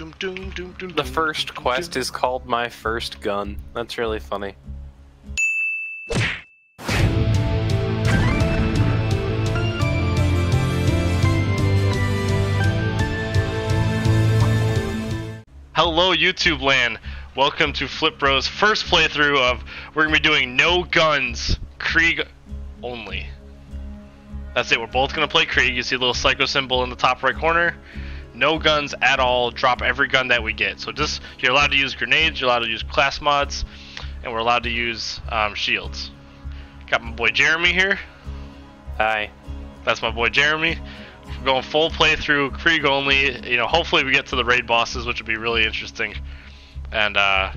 The doom, first doom, quest doom. is called My First Gun. That's really funny. Hello, YouTube land. Welcome to Flip Bros' first playthrough of we're gonna be doing no guns, Krieg only. That's it. We're both gonna play Krieg. You see a little psycho symbol in the top right corner. No guns at all. Drop every gun that we get. So just you're allowed to use grenades. You're allowed to use class mods, and we're allowed to use um, shields. Got my boy Jeremy here. Hi. That's my boy Jeremy. We're going full playthrough, Krieg only. You know, hopefully we get to the raid bosses, which would be really interesting. And uh,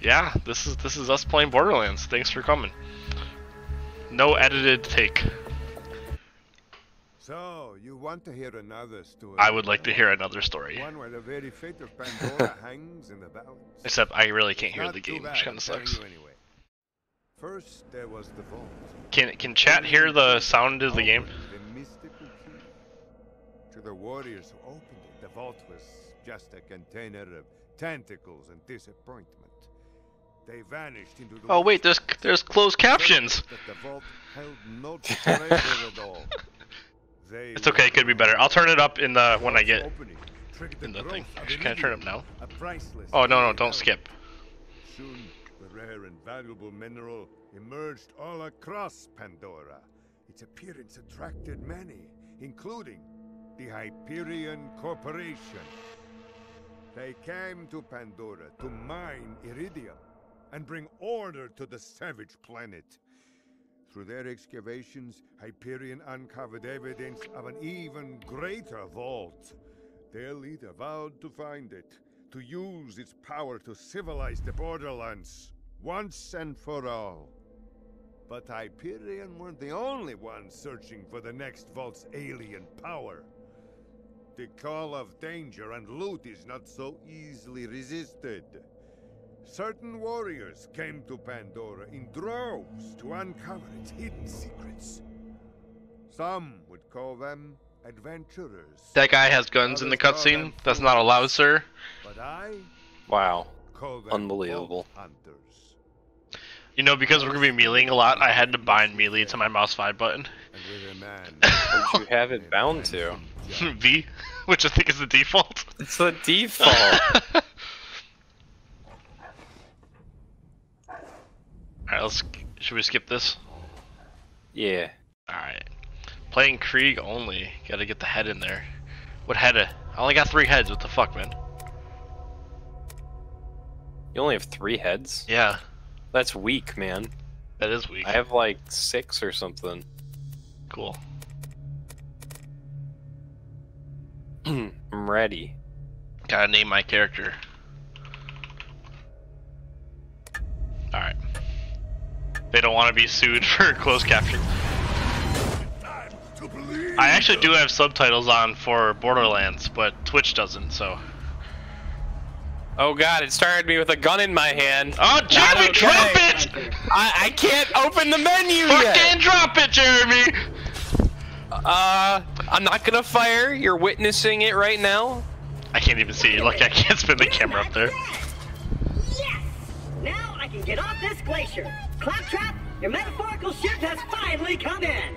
yeah, this is this is us playing Borderlands. Thanks for coming. No edited take. You want to hear another story? I would like to hear another story. One where the very fate of Pandora hangs in the balance. Except I really can't hear the game, which kind of sucks. anyway. First, there was the vault. Can can chat hear the sound of the game? The mystical key. To the warriors who opened it, the vault was just a container of tentacles and disappointment. They vanished into the Oh wait, there's there's closed captions. It's okay, it could be better. I'll turn it up in the when I get in the thing. Actually, can I turn it up now? Oh no no, don't skip. Soon, the rare and valuable mineral emerged all across Pandora. Its appearance attracted many, including the Hyperion Corporation. They came to Pandora to mine iridium and bring order to the savage planet. Through their excavations, Hyperion uncovered evidence of an even greater vault. Their leader vowed to find it, to use its power to civilize the borderlands, once and for all. But Hyperion weren't the only ones searching for the next vault's alien power. The call of danger and loot is not so easily resisted. Certain warriors came to Pandora in droves to uncover its hidden secrets. Some would call them adventurers. That guy has guns in the cutscene. That's not allowed, sir. But I Wow. call them Unbelievable. hunters. You know, because we're gonna be meleeing a lot, I had to bind melee to my mouse 5 button. And with a man. You have it bound to? V, which I think is the default. It's the default. Alright, let's. Should we skip this? yeah. Alright. Playing Krieg only. Gotta get the head in there. What head? I only got three heads. What the fuck, man? You only have three heads? Yeah, That's weak, man. that is weak. I have like six or something. Cool. I'm ready. Gotta name my character. Alright. They don't want to be sued for closed caption. I actually do have subtitles on for Borderlands, but Twitch doesn't, so. Oh god, it started me with a gun in my hand. Oh, Jeremy, okay. drop it! I, I can't open the menu yet! Fucking drop it, Jeremy! Uh, I'm not gonna fire. You're witnessing it right now. I can't even see you. Look, I can't spin the camera up there. Yes! Now I can get off this glacier. Claptrap, your metaphorical ship has finally come in.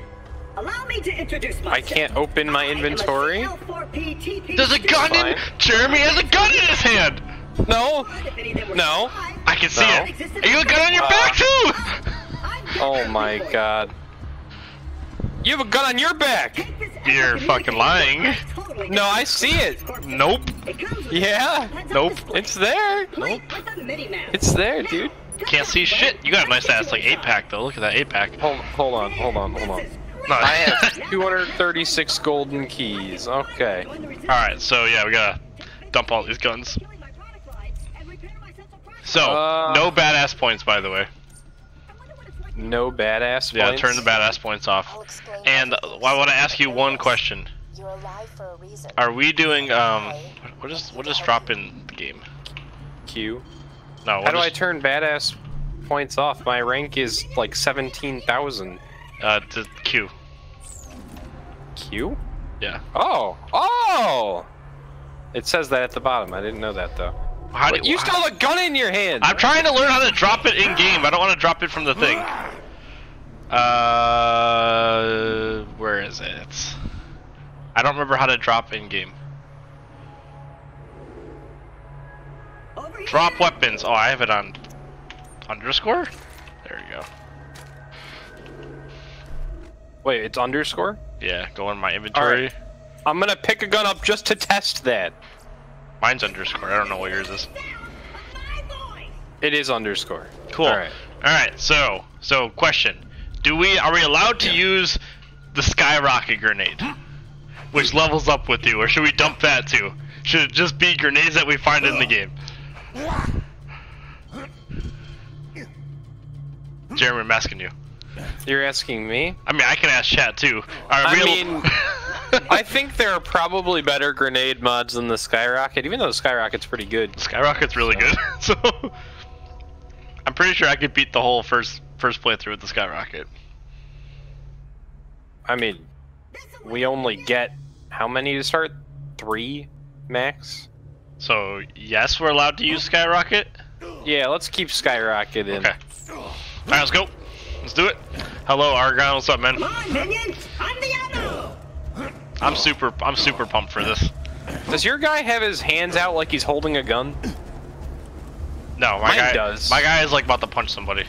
Allow me to introduce myself. I can't open my I am a inventory. CL4PTP There's a gun in. Jeremy has a gun in his hand. No. If any that were No. I can see No. it. And you have a gun on your Uh, back too. Oh my god. You have a gun on your back. You're fucking lying. No, I see it. Nope. It comes with Yeah. Nope. It's there. Plate with a mini-map. It's there, dude. Can't see shit. You got a nice ass like eight pack though. Look at that eight pack. Hold, hold on, hold on, hold on. No. I have 236 golden keys. Okay. All right, so yeah, we gotta dump all these guns. So Uh, no badass points, by the way. No badass Yeah, points? turn the badass points off. And uh, I want to ask you one question. You're alive for a reason. Are we doing um? Okay. What is what is drop in the game? Q. No. How do I turn badass points off? My rank is like 17,000. Uh, to Q. Q? Yeah. Oh! Oh! It says that at the bottom. I didn't know that though. How do you still have a gun in your hand. I'm trying to learn how to drop it in game. I don't want to drop it from the thing. Uh, where is it? I don't remember how to drop in game. Drop weapons. Oh, I have it on underscore. There you go. Wait, it's underscore. Yeah, go in my inventory. Alright. I'm gonna pick a gun up just to test that. Mine's underscore. I don't know what yours is. It is underscore. Cool. All right. All right. So, so question: Do we are we allowed to use the skyrocket grenade, which levels up with you, or should we dump that too? Should it just be grenades that we find in the game? Jeremy, I'm asking you. You're asking me? I mean, I can ask chat too. I we al- mean, I think there are probably better grenade mods than the Skyrocket, even though the Skyrocket's pretty good. Skyrocket's really good. so, I'm pretty sure I could beat the whole first first playthrough with the skyrocket. I mean, we only get how many to start? Three max? So, yes, we're allowed to use skyrocket. Yeah, let's keep Skyrocket in. Okay. Alright, let's go. Let's do it. Hello, Argon. What's up, man? On, minions. I'm the. I'm super. I'm super pumped for this. Does your guy have his hands out like he's holding a gun? No, my Mine guy does. My guy is like about to punch somebody.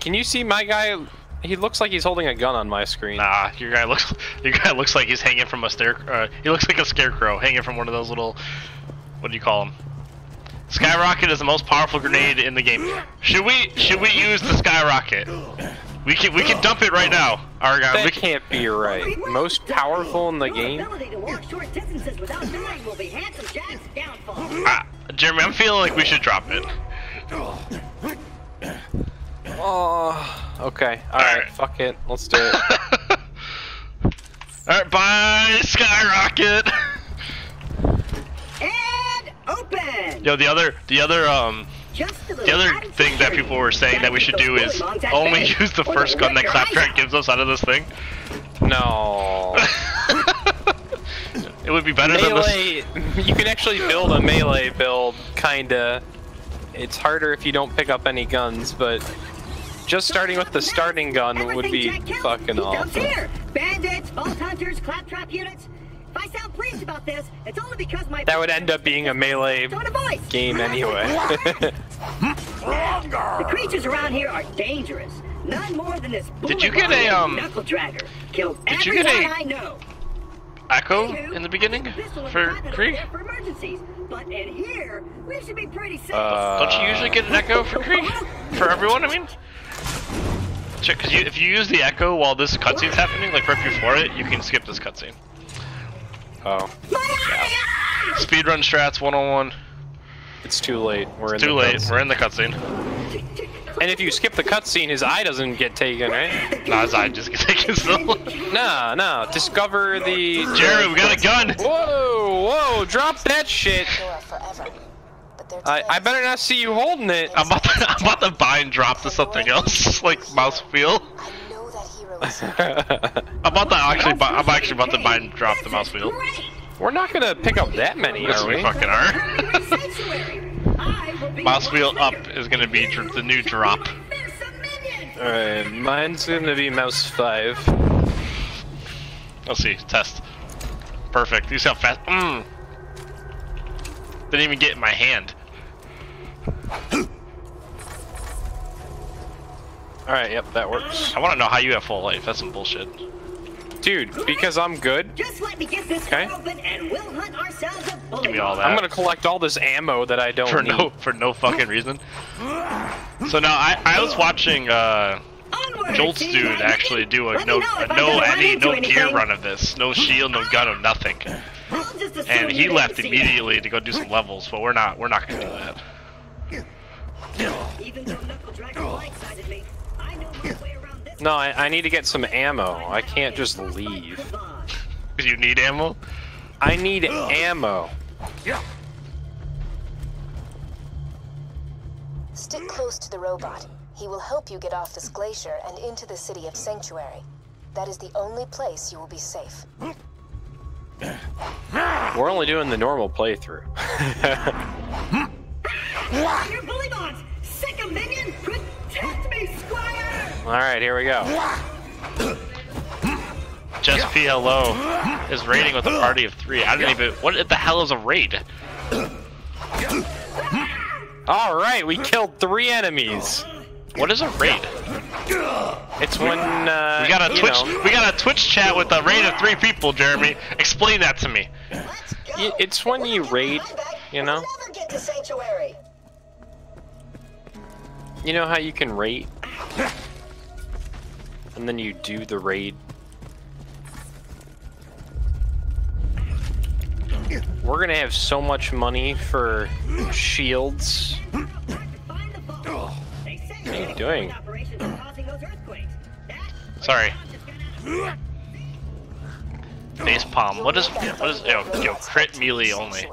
Can you see my guy? He looks like he's holding a gun on my screen. Nah, your guy looks. Your guy looks like he's hanging from a stair. Uh, he looks like a scarecrow hanging from one of those little. What do you call them? Skyrocket is the most powerful grenade in the game. Should we? Should we use the skyrocket? We can. We can dump it right now. Argon. That We can, can't be right. Most powerful in the game? ability to walk short distances without dying will be Handsome Jack's downfall. ah, Jeremy, I'm feeling like we should drop it. Oh, okay. Alright, Alright. fuck it. Let's do it. Alright, bye, Skyrocket! And open. Yo, the other, the other, um, Just a little the other thing that people were saying that we should do is Those bully mongs at only use the first gun that rip Claptrap gives us out of this thing. No. it would be better than this. melee. You can actually build a melee build, kinda. It's harder if you don't pick up any guns, but just starting with the starting gun would be fucking kills, awful. Bandits, vault hunters, claptrap units. If I sound pleased about this, it's only because my That would end up being a melee tone game anyway. The creatures around here are dangerous. None more than this Did you get a, um, knuckle dragger. Killed did you get a- I know. Echo Anywho, in the beginning a pistol and for a weapon Krieg. over there For emergencies, but in here we should be pretty safe. Uh, Don't you usually get an Echo for Krieg? For everyone, I mean. Check, because you, if you use the Echo while this cutscene's happening, like right before it, you can skip this cutscene. Oh, My eye! Speedrun strats 101. it's too late. We're in Too the late. cutscene. We're in the cutscene. And if you skip the cutscene, his eye doesn't get taken, right? Nah, his eye just gets taken still. No, no. Discover the. Jeremy, we got a gun! Whoa, whoa! Drop that shit! Pandora forever. But their I, I better not see you holding it. I'm about to, I'm about to bind drop to something else, like mouse wheel. I know that hero is I'm about to actually, bu- I'm actually about to bind drop the mouse wheel. We're not gonna pick up that many, Yes, are we we? fucking are. Sanctuary. I will be Mouse wheel up is gonna be dr- the new drop. Alright, mine's gonna be mouse 5. Let's see, test. Perfect. You see how fast? Mmm. Didn't even get in my hand. Alright, yep, that works. I want to know how you have full life. That's some bullshit. Dude, because I'm good, Just let me get this Okay. open and we'll hunt ourselves a bully. Give me all that. I'm gonna collect all this ammo that I don't for need. no for no fucking reason. So now I I was watching uh Onward, Jolt's dude actually do a no a no any into no anything. gear run of this. No shield, no gun, no nothing. I'll just assume And he left immediately to go do some levels, but we're not we're not gonna do that. that. Even though Knuckle Dragger blindsided me, I know my way around this. No, I, I need to get some ammo. I can't just leave. Cause you need ammo. I need ammo. Yeah. Stick close to the robot. He will help you get off this glacier and into the city of Sanctuary. That is the only place you will be safe. We're only doing the normal playthrough. Your bully bonds! Sick of minion! Protect me, Squire! Alright, here we go. Just PLO is raiding with a party of three. I don't even. What the hell is a raid? Alright, we killed three enemies. What is a raid? It's when, uh, We got a Twitch. know, We got a Twitch chat with a raid of three people. Jeremy, explain that to me. Let's go. Y- it's when you raid, you know? You know how you can rate? And then you do the raid. We're gonna have so much money for shields. What are you doing? Sorry. Face palm. What is? What is? Yo, yo, crit melee only.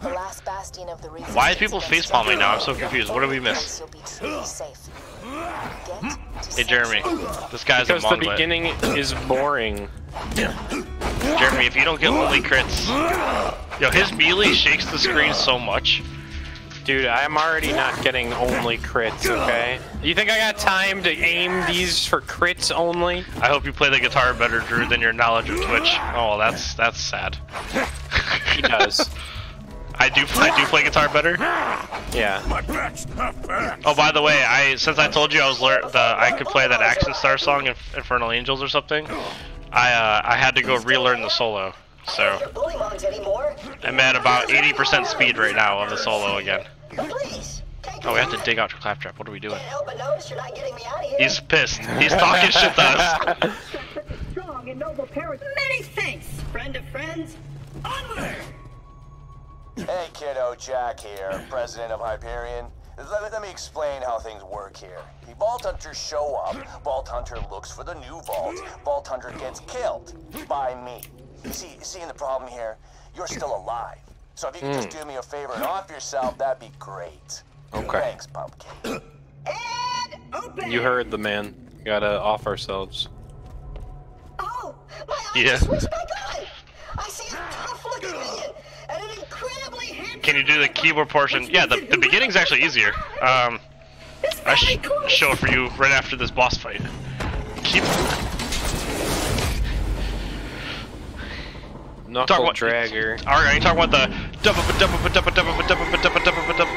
Sanctuary, The last bastion of the resistance Why is people against face palming now? I'm so confused. What did we miss? You'll be truly safe. Get hmm? to Hey, Jeremy. This guy's Because a the beginning is boring. Jeremy, if you don't get only crits, yo, his melee shakes the screen so much. Dude, I'm already not getting only crits, okay? You think I got time to aim these for crits only? I hope you play the guitar better, Drew, than your knowledge of Twitch. Oh, that's that's sad. He does. I do. I do play guitar better. Yeah. Oh, by the way, I since I told you I was lear- the I could play that Action Star song, Inf- Infernal Angels or something. I uh, I had to go relearn the solo, so Your bully mogs anymore? I'm at about 80% speed right now on the solo again. Oh, we have to dig out your claptrap. What are we doing? Can't but notice you're not getting me out of here. He's pissed. He's talking shit to us. Strong and noble parents. Many thanks, friend of friends. Onward! Hey kiddo, Jack here, president of Hyperion. Let me, let me explain how things work here. The Vault Hunters show up, Vault Hunter looks for the new Vault, Vault Hunter gets killed by me. See, seeing the problem here? You're still alive. So if you could just hmm. do me a favor and off yourself, that'd be great. Okay. Thanks, Pumpkin. And open! You heard the man. Gotta off ourselves. Oh, my eyes Yeah. switched back on. I see a tough looking minion an incredibly. Can you do the keyboard portion? Yeah, the, the beginning's actually easier. Um, I family sh- close. show it for you right after this boss fight. Keep Knuckle about- dragger. Are, are you talking about the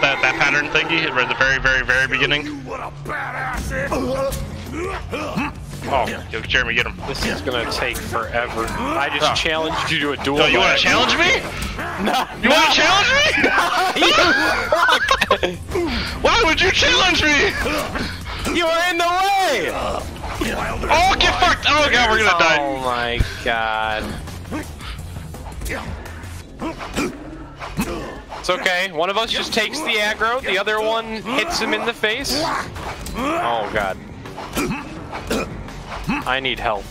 that that pattern thingy right at the very very very beginning? Oh, yo, Jeremy, get him. This is gonna take forever. I just Oh. challenged you to a duel. Yo, you want to challenge me? No, You want to challenge me? Why would you challenge me? you are in the way. Oh, get fucked! Oh god, we're gonna die. Oh my god. It's okay. One of us just takes the aggro, the other one hits him in the face. Oh god. I need help.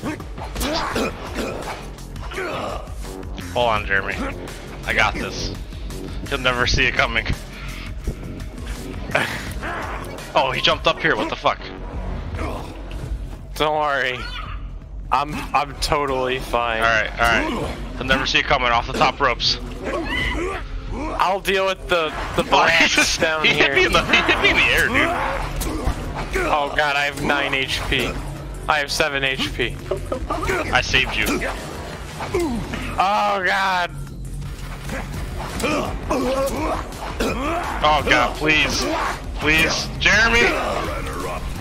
Hold on, Jeremy. I got this. He'll never see it coming. Oh, he jumped up here. What the fuck? Don't worry. I'm I'm totally fine. All right, all right. He'll never see it coming off the top ropes. I'll deal with the the Oh, blast down he hit here. me in the he hit me in the air, dude. Oh god, I have 9 HP. I have 7 HP. I saved you. Oh god. Oh god, please, please, Jeremy.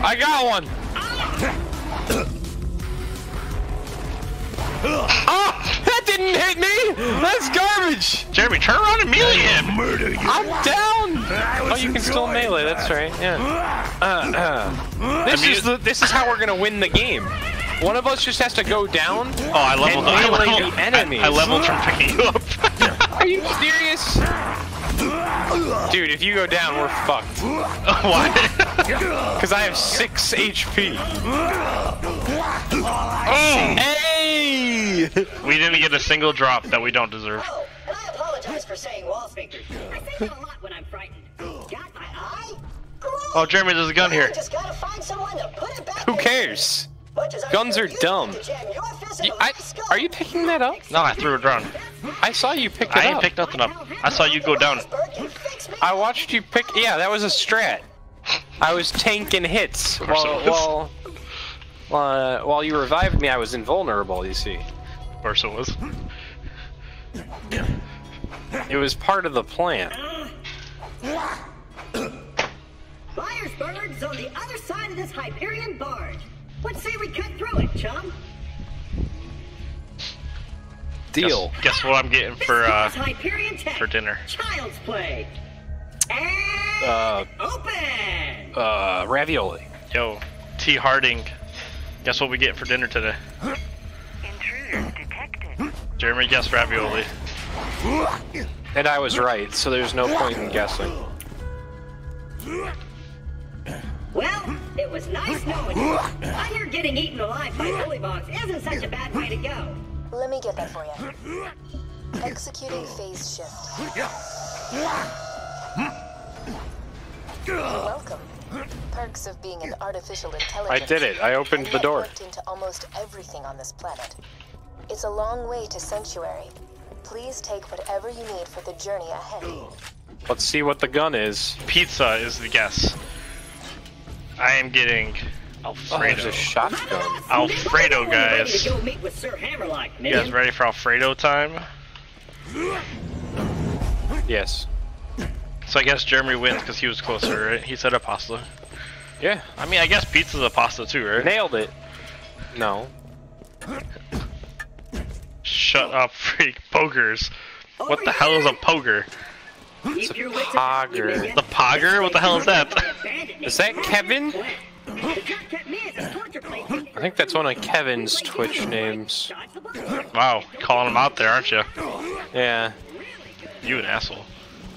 I got one. Ah! That didn't hit me! That's garbage! Jeremy, turn around and melee him. Murder you. I'm down! Oh, you can still melee, that's right, yeah. Uh, uh. This is the this is how we're gonna win the game. One of us just has to go down. Oh, I leveled. And I leveled. the enemies. I, I leveled from picking you up. Are you serious? Dude, if you go down, we're fucked. Why? Because I have 6 HP. Oh, Hey! we didn't get a single drop that we don't deserve. Oh, and I apologize for saying wall speakers. I say that a lot when I'm frightened. Got my eye? Oh, Jeremy, there's a gun here. Just gotta find someone to put it back Who in. cares? Much as I Guns are dumb. like to jam your fist You- I, are you picking that up? No, I threw it around. I I saw you pick it I ain't up. picked nothing up. I saw you go down. I watched you pick. Yeah, that was a strat. I was tanking hits course while while uh, while you revived me. I was invulnerable. You see, Of course it was. it was part of the plan. Flyer's bird's on the other side of this Hyperion barge. What say we cut through it, chum? Deal. Guess, guess what I'm getting for uh is Hyperion Tech. for dinner? Child's play. And Uh, open. uh, ravioli. yo T Harding. Guess what we get for dinner today? Intruders detected. Jeremy guessed ravioli. And I was right, so there's no point in guessing. Well, it was nice knowing you. I hear getting eaten alive by bullymongs isn't such a bad way to go. Let me get that for you. Executing phase shift. Welcome. Perks of being an artificial intelligence. I did it. I opened the door. networked into almost everything on this planet. It's a long way to Sanctuary. Please take whatever you need for the journey ahead. Let's see what the gun is. Pizza is the guess. I am getting Oh, Alfredo. a shotgun. Alfredo, guys. go meet with Sir Hammerlock, You guys ready for Alfredo time? Yes. So I guess Jeremy wins because he was closer, right? He said a pasta. Yeah. I mean, I guess pizza's a pasta too, right? Nailed it. No. Shut up, freak. pokers. What the hell is a poger? Keep your wits Pogger. about you, Minion. The pogger? What the hell is that? Is that Kevin? The trap kept me as a torture place. I think that's one of Kevin's Twitch names. Wow, calling him out there, aren't you? Yeah. You an asshole.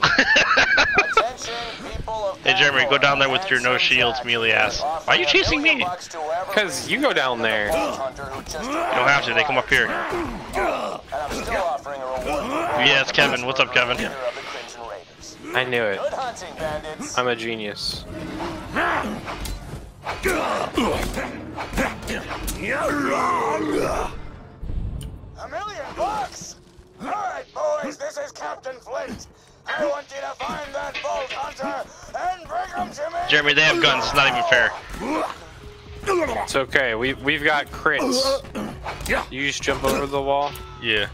Attention, people of Hey, Jeremy, go down there with your no shields, mealy ass. Why are you chasing me? bucks to whoever Because you go down there. Vault Hunter who just You don't have to, they come up here. And I'm still offering a reward. Yeah, it's Kevin. What's up, Kevin? I knew it. Hunting. I'm a genius. A million bucks? All right, boys, this is Captain Flynt. I want you to find that Vault Hunter and bring him to me. Jeremy, they have guns. It's not even fair. It's okay. We we've got crits. You just jump over the wall. Yeah,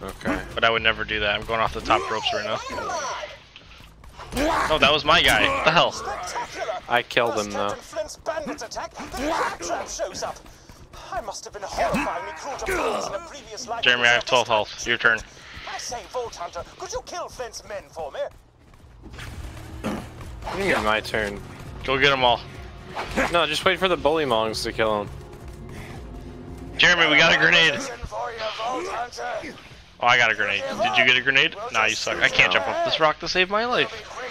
Okay. but I would never do that. I'm going off the top ropes right now. No, that was my guy. What the hell? I killed him though. Captain Flynt's bandits attack, the claptrap shows up. I must have been horrifyingly cruel to in a previous life. Jeremy, I have 12 health. Your turn. I say, Vault Hunter, could you kill Flynt's men for me? I think it's my turn. Go get them all. No, just wait for the bully mongs to kill him. Jeremy, we got a grenade. Listen for you, Vault Hunter. Oh, I got a grenade. Did you get a grenade? Nah, you suck. I can't jump off this rock to save my life. quick,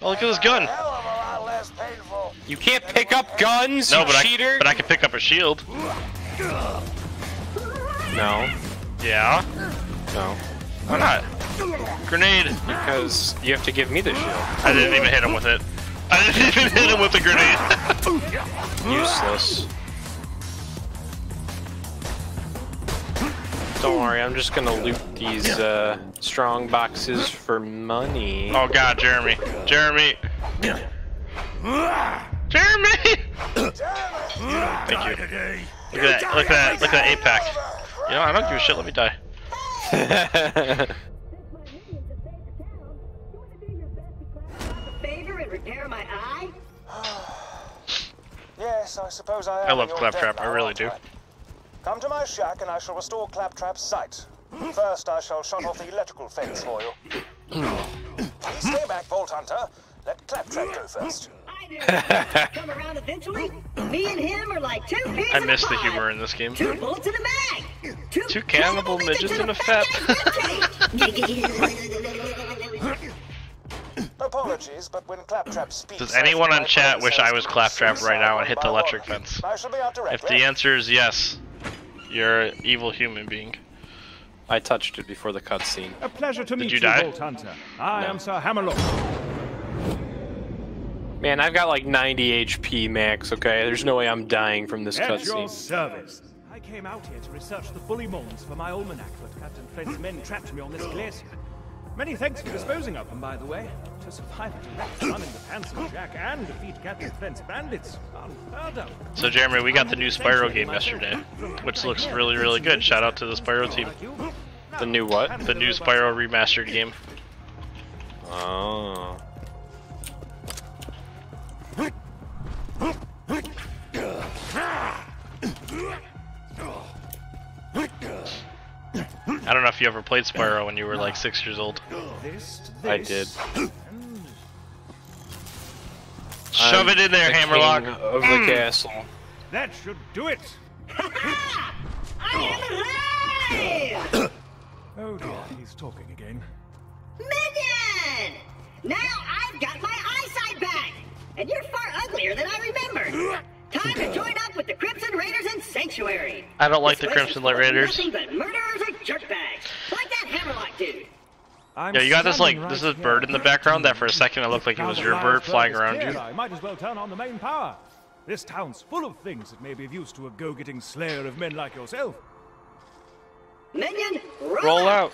Oh, look at this gun. hell of a lot less painful. You can't pick up guns, No, you but I, cheater. but I can pick up a shield. No, Yeah. no, Why not? Grenade. because you have to give me the shield. I didn't even hit him with it. I didn't even hit him with the grenade. Useless. Don't worry, I'm just gonna loot these uh, strong boxes for money. oh God, Jeremy. Jeremy. Jeremy. Thank you. Look at that. Look at that. Look at that eight pack. You know, I don't give a shit. Let me die. Favor and repair my eye? Yes, I suppose I. I love Claptrap, I really aren't do. I? Come to my shack and I shall restore Claptrap's sight. First, I shall shut off the electrical fence for you. Please stay back, Vault Hunter. Let Claptrap go first. I knew come around eventually. Me and him are like two peas I in a miss the pod. humor in this game. Two bullets in a bag. Two, Two cannibal midgets in a fat. Apologies, but when Claptrap speaks... Does anyone on chat wish I was could Claptrap right now and hit the electric fence? I shall be out If the answer is yes, you're an evil human being. I touched it before the cutscene. A pleasure to meet you die? Vault Hunter. I No. am Sir Hammerlock. Man, I've got like 90 HP max, okay? There's no way I'm dying from this At your cutscene. service. I I came out here to research the bully mongs for my almanac, but Captain Flynt's men trapped me on this glacier. Many thanks for disposing of them, by the way. To survive a direct run in with Handsome Jack and defeat Captain Flynt's bandits, unheard of. So Jeremy, we got the new Spyro game yesterday, which looks really, really good. Shout out to the Spyro team. The new what? The new Spyro remastered game. Oh. I don't know if you ever played Spyro when you were like six years old. This, I did. Shove I'm it in there, the Hammerlock. king of the mm. castle. That should do it. I am alive! Oh dear, he's talking again. Minion! Now I've got my eyesight back! And you're far uglier than I remembered! Time to join up with the Crimson Raiders in Sanctuary! I don't like This the Crimson full of Raiders. Nothing but murderers and jerkbags! Like that Hammerlock dude! I'm Yeah, you got this like standing this right is bird in the background that for a second it looked like it was your bird flying around you. I might as well turn on the main power. This town's full of things that may be of use to a go-getting slayer of men like yourself. Minion, roll, Roll out.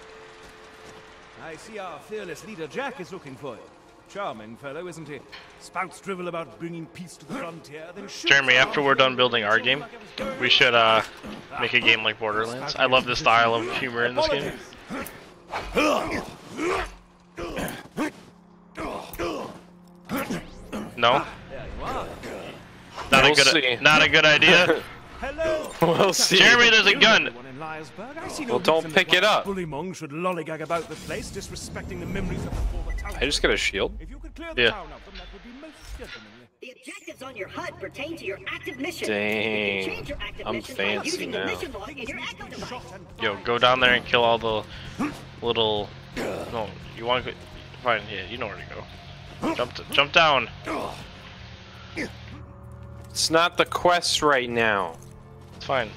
I see our fearless leader Jack is looking for you. Charming fellow, isn't he? Spouts drivel about bringing peace to the frontier, then Jeremy, after we're done building our game, it was going we should uh make a game like Borderlands. I love the style of humor in this game. No, There you are. not a good not a good idea. Hello. We'll see. Jeremy, there's a gun. Everyone in Liar's Berg. I Well, don't pick it up. Bullymong should lollygag about the place, disrespecting the memories of the former town. I just got a shield. If you could clear the Yeah. town of them, that would be most. The objectives on your HUD pertain to your active mission. Dang. You change your active I'm mission fancy now. mission log in your Echo device. Yo, go down there and kill all the little. No, you want to? Fine, yeah, you know where to go. Jump, to, jump down. It's not the quest right now. It's fine.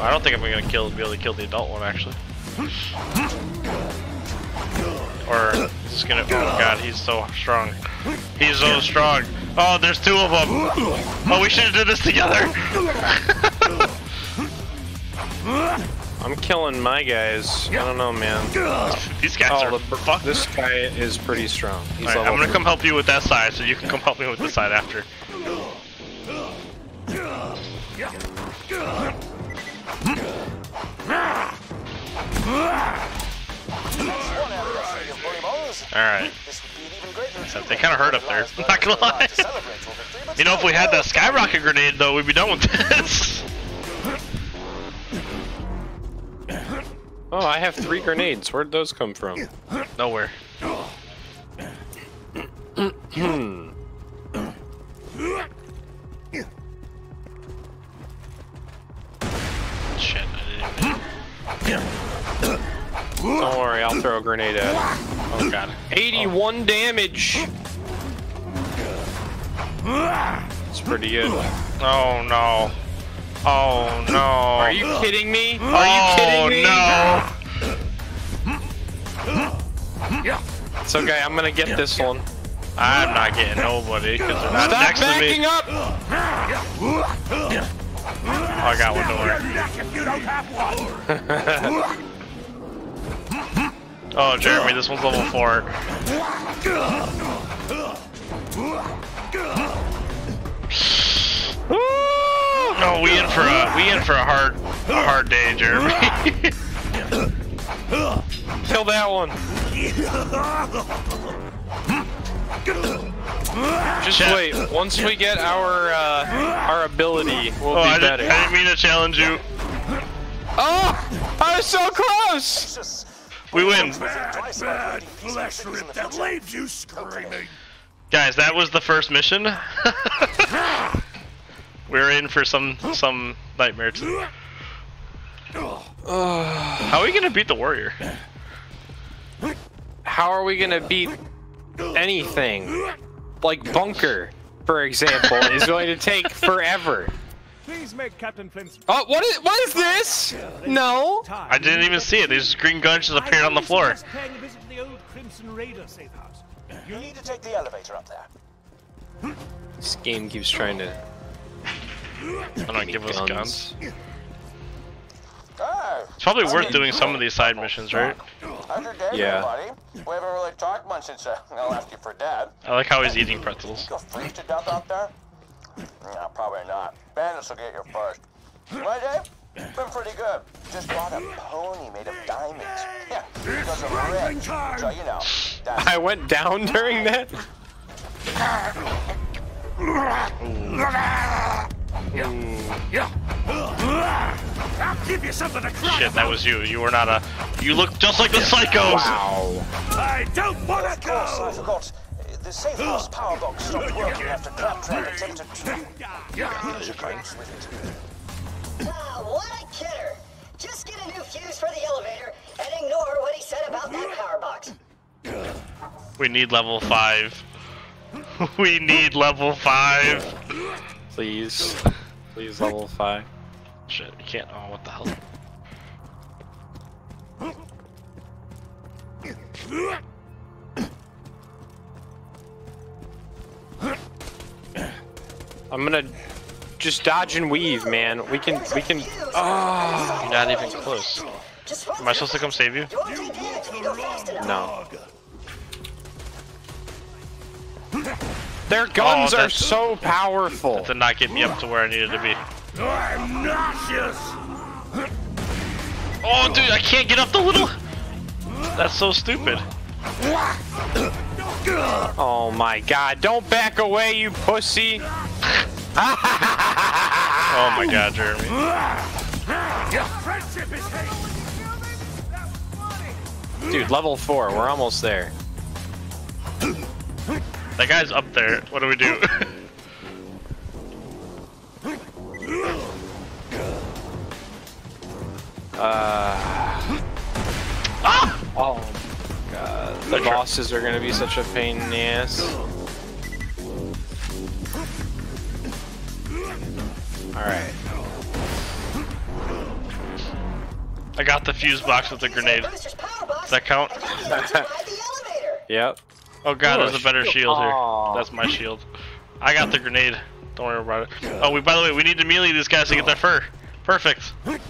I don't think I'm gonna kill, be able to kill the adult one actually. Or is this gonna? Oh god, he's so strong. He's so strong. Oh, there's two of them. Oh, we should have did this together. I'm killing my guys. I don't know, man. These guys Oh, are the, fucked. this guy is pretty strong. He's Alright, I'm gonna come help you with that side, so you can come help me with this side after. Alright. This would be an even greater Except achievement they kinda hurt up there. Liar's Berg Not gonna lie. to celebrate your victory, but You know, if we had that skyrocket grenade, though, we'd be done with this. Oh, I have three grenades. Where'd those come from? Nowhere. Hmm. Shit, I didn't even... Don't worry, I'll throw a grenade at it. Oh god. 81 damage! It's pretty good. Oh no. Oh no. Are you kidding me? Are oh, you kidding me? Oh no. It's okay, I'm gonna get this one. I'm not getting nobody because they're not Stop next to me. Stop backing up! Oh, I got one, don't worry. oh, Jeremy, this one's level 4. No, we in for a we in for a hard a hard day, Jeremy. Kill that one. Just Chat. wait. Once we get our uh, our ability, we'll oh, be I didn't, better. I didn't mean to challenge you. Oh! I was so close! We win. about 80 flesh rip that leaves you screaming. Guys, that was the first mission. We're in for some some nightmare. too. How are we gonna beat the warrior? How are we gonna beat anything? Like Bunker, for example, is going to take forever. Please make Captain Flynt's Oh, what is what is this? No. I didn't even see it. These green guns just appeared on the floor. Paying a visit to the old Crimson Raider safe house. You need to take the elevator up there. This game keeps trying to I don't give us guns. Oh, It's probably worth doing some of these side missions, right? how's your day, Yeah. yeah. buddy? We haven't really talked much since uh, I left you for dead. I like how he's eating pretzels. You'll freeze to death out there? No, probably not. Bandits will get you first. My day? Been pretty good. Just bought a pony made of diamonds. Yeah, because I'm rich. So, you know, that's I went down during that. I'll give you something to cry Shit, that was you. You were not a. You look just like the psychos. Wow. I don't want to Of course, I forgot. The safe house power box stopped working after Claptrap attempted to use your pranks with it. Ah, what a kidder! Just get a new fuse for the elevator and ignore what he said about that power box. We need level five. we need level five. Please. Please level 5. Shit, you can't. Oh, what the hell? I'm gonna just dodge and weave, man. We can, we can. Oh, you're not even close. Am I supposed to come save you? You won't take damage if you go fast enough. No. Their oh, guns Oh, are so powerful. That did not get me up to where I needed to be. I'm nauseous! Oh, dude, I can't get up the little. That's so stupid. Oh my god, don't back away, you pussy! Oh my god, Jeremy. Friendship is hate! Dude, level 4, we're almost there. That guy's up there. What do we do? Ah! Oh god. The bosses are gonna be such a pain in the ass. Alright. I got the fuse box with the grenade. Brewster's power box, Does that count? and you can ride the elevator. Yep. Oh god, there's a oh, better shield here. Aw. That's my shield. I got the grenade. Don't worry about it. Oh, we by the way, we need to melee these guys to get their fur. Perfect. Time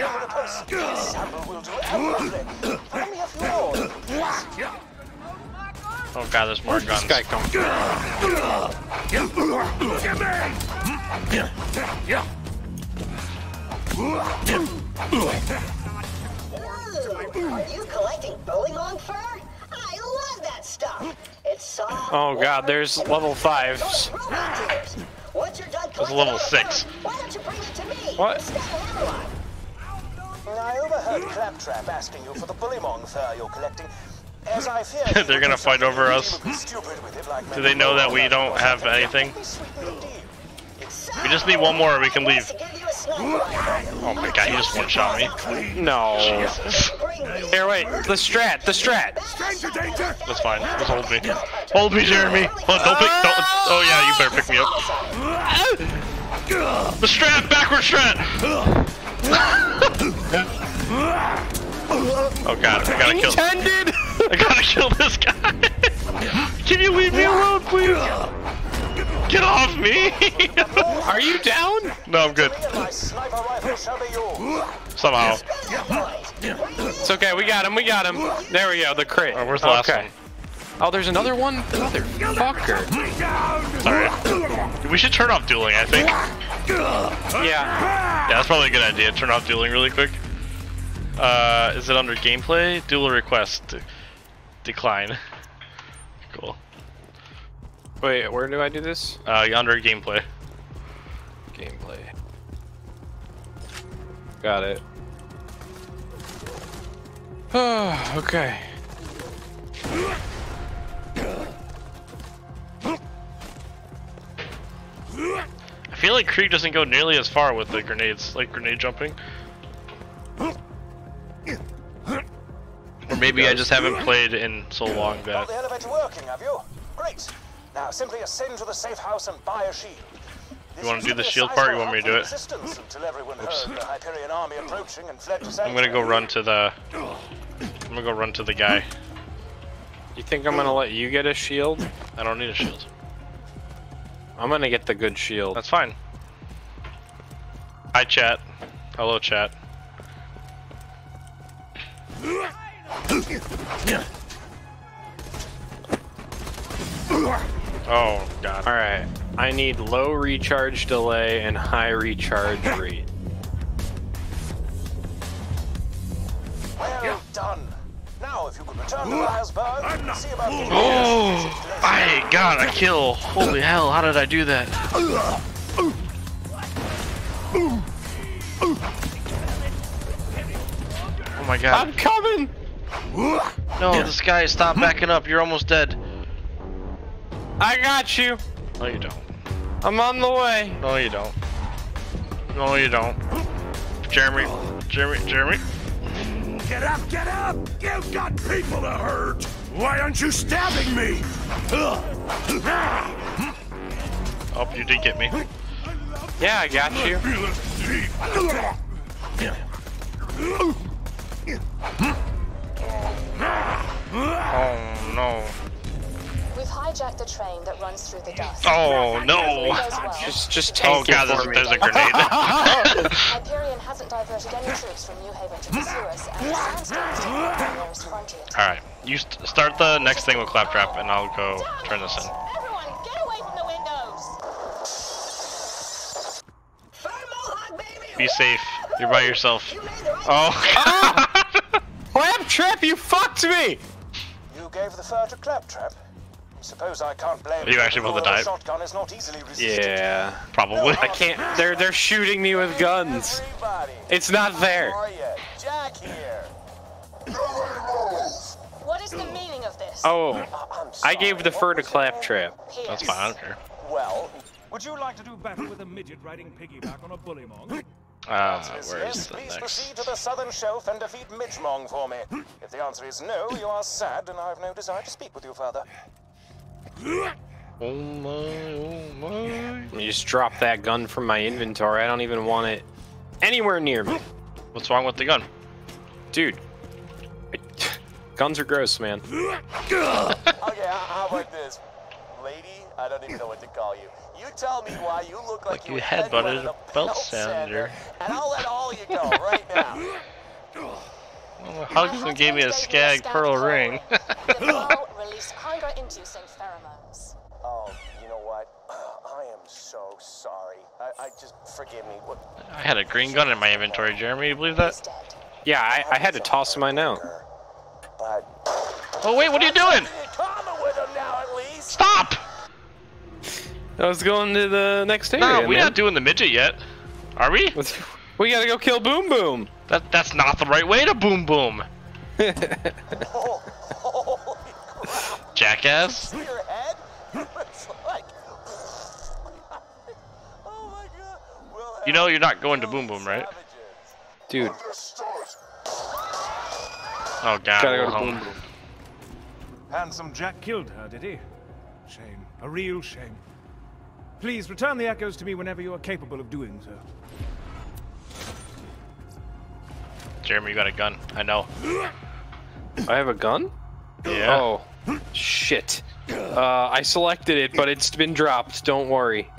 for the post. Sample will do everything. Find me a few more. Oh god, there's more This guns. guy come. Ooh, are you collecting bullymong fur? I love that stuff. It's soft. Oh god, there's level 5. Those robot dealers. Once you're done There's collecting level six. Why don't you bring it to me? What? instead of Hammerlock? I overheard Claptrap asking you for the bullymong fur you're collecting. As I fear They're gonna fight over us. Stupid with it like Do they know that we don't have anything? We just need one more and we can leave. To give you a sniper rifle. Oh my god, he just one shot me. No. Jesus. Here, wait. The strat, the strat. Stranger danger! That's fine. Just hold me. Hold me, Jeremy. Hold, don't pick. Don't. Oh yeah, you better pick me up. The strat, backward strat. oh god, I gotta kill. Intended! I gotta kill this guy. Can you leave me alone, please? Get off me. Are you down? no, I'm good. My sniper rifle shall be yours. Somehow. It's okay, we got him, we got him. There we go, the crit. Oh, where's the last okay. Oh, there's another one? Motherfucker. Sorry. We should turn off dueling. I think. Yeah. Yeah, that's probably a good idea. Turn off dueling really quick. Uh, is it under gameplay? Duel request. Decline. Cool. Wait, where do I do this? Uh, under gameplay. Gameplay. Got it. Oh, okay. I feel like Krieg doesn't go nearly as far with the grenades, like grenade jumping. Or maybe I just haven't played in so long Got that. the elevator working, have you? Great. Now simply ascend to the safe house and buy a shield. This You wanna do the shield part, you want me to do it? for resistance Until everyone heard the Hyperion army approaching and fled to I'm gonna go run to the. I'm gonna go run to the guy. You think I'm gonna let you get a shield? I don't need a shield. I'm gonna get the good shield. That's fine. Hi, chat. Hello, chat. Oh, God. Alright. I need low recharge delay and high recharge rate. Well done. Now, if you could return to Liar's Berg, see about getting Oh, I got a kill. Holy hell, how did I do that? Oh my god. I'm coming! No, this guy, stop backing up. You're almost dead. I got you! No, you don't. I'm on the way. No, you don't. No, you don't. Jeremy, Jeremy, Jeremy. Get up, get up! You've got people to hurt! Why aren't you stabbing me? Oh, you did get me. Yeah, I got you. Oh no. We've hijacked a train that runs through the dust. Oh no. well, Just, just Oh take god, it there's, for me. there's a grenade. Hyperion hasn't diverted any troops from New Haven to pursue us, and the sandstorm's taken the nearest frontier. Alright, you st start the next thing with Claptrap and I'll go turn this in. Everyone, get away from the windows! Fur Mohawk, baby! Be safe. You're by yourself. You made the right Oh Claptrap, you fucked me! You gave the fur to Claptrap? Suppose I can't blame Are you actually The about to die? Shotgun is not easily resisted. Yeah. Probably. I can't. They're they're shooting me with guns. Everybody, It's not there. how are you? Jack here. What is the meaning of this? Oh, I'm I gave the fur to was your name? Claptrap. That's fine, I don't care. Well, Would you like to do battle with a midget riding piggyback on a bullymong? Uh, answer is where's yes, the please next? proceed to the southern shelf and defeat Midgemong for me. If the answer is no, you are sad, and I have no desire to speak with you further. Oh my, oh my. You just dropped that gun from my inventory. I don't even want it anywhere near me. What's wrong with the gun? Dude. I- Guns are gross, man. Okay, how how about this? Lady, I don't even know what to call you. You tell me why you look like, Like you you were headbutted headbutted a belt sander. and I'll let all you go right now. Oh, Hudson gave me a skag pearl ring. the pearl released hyper-inducing pheromones. Oh, you know what? I am so sorry. I, I just forgive me. What? I had a green gun in my inventory, Jeremy. You believe that? Yeah, I, I had to toss mine out. But Oh wait, what are you doing? Karma with him now, at least. Stop! I was going to the next area. No, we're man. not doing the midget yet. Are we? We gotta go kill Boom Boom. That that's not the right way to boom boom. Oh, oh, oh, Holy crap. Jackass. See your head? It's like. oh my god. We'll You know you're not going to no boom boom, right? savages. Dude, Oh god. gotta go to home. Boom Boom. Handsome Jack killed her, did he? Shame. A real shame. Please return the echoes to me whenever you are capable of doing so. Jeremy, you got a gun. I know. I have a gun? Yeah. Oh, shit. Uh, I selected it, but it's been dropped. Don't worry.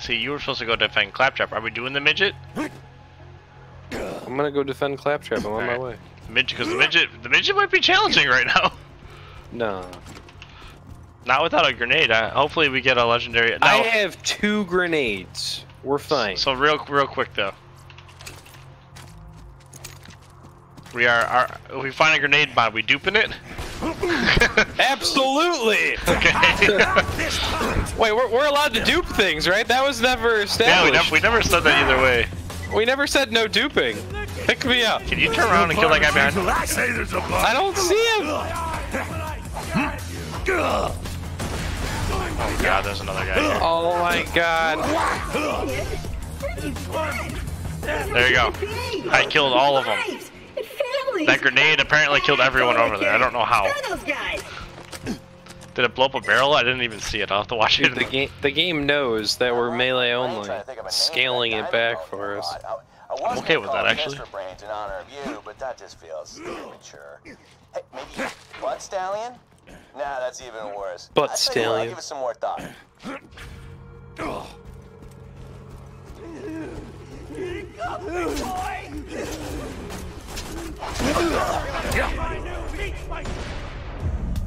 See, you were supposed to go defend Claptrap. Are we doing the midget? I'm gonna go defend Claptrap. I'm on my way. Midget, because the midget, the midget might be challenging right now. No. Not without a grenade. Uh, hopefully, we get a legendary. I have two grenades. We're fine. so real, real quick though. We are, are if we find a grenade mod, we duping it? Absolutely! Okay. Wait, we're, we're allowed to dupe things, right? That was never yeah, we established. never, we never said that either way. we never said no duping. Pick me up. Can you turn around and kill that guy behind? I say there's a I don't see him. Oh god, there's another guy. Here. Oh my god. There you go. I killed all of them. Lives. That grenade apparently killed everyone over there. I don't know how. Screw those guys. Did it blow up a barrel? I didn't even see it. I'll have to watch it. The game the game knows that we're melee only, trying to think of a name scaling it back for us. I was I'm okay with that, actually. Mr. Brains in honor of you, but that just feels immature. Hey, maybe Blood Stallion? Nah, that's even worse. Butt I tell you I'll Stallion. give it some more thought.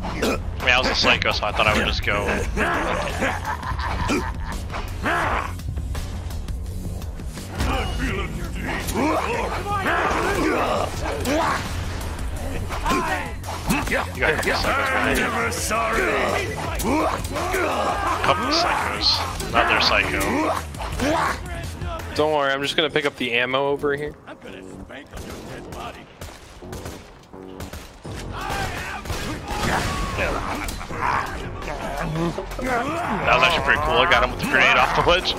I mean, I was a psycho, so I thought I would just go. You got a couple psychos. Never sorry. Couple psychos. Another psycho. Don't worry, I'm just gonna pick up the ammo over here. That was actually pretty cool. I got him with the grenade off the ledge.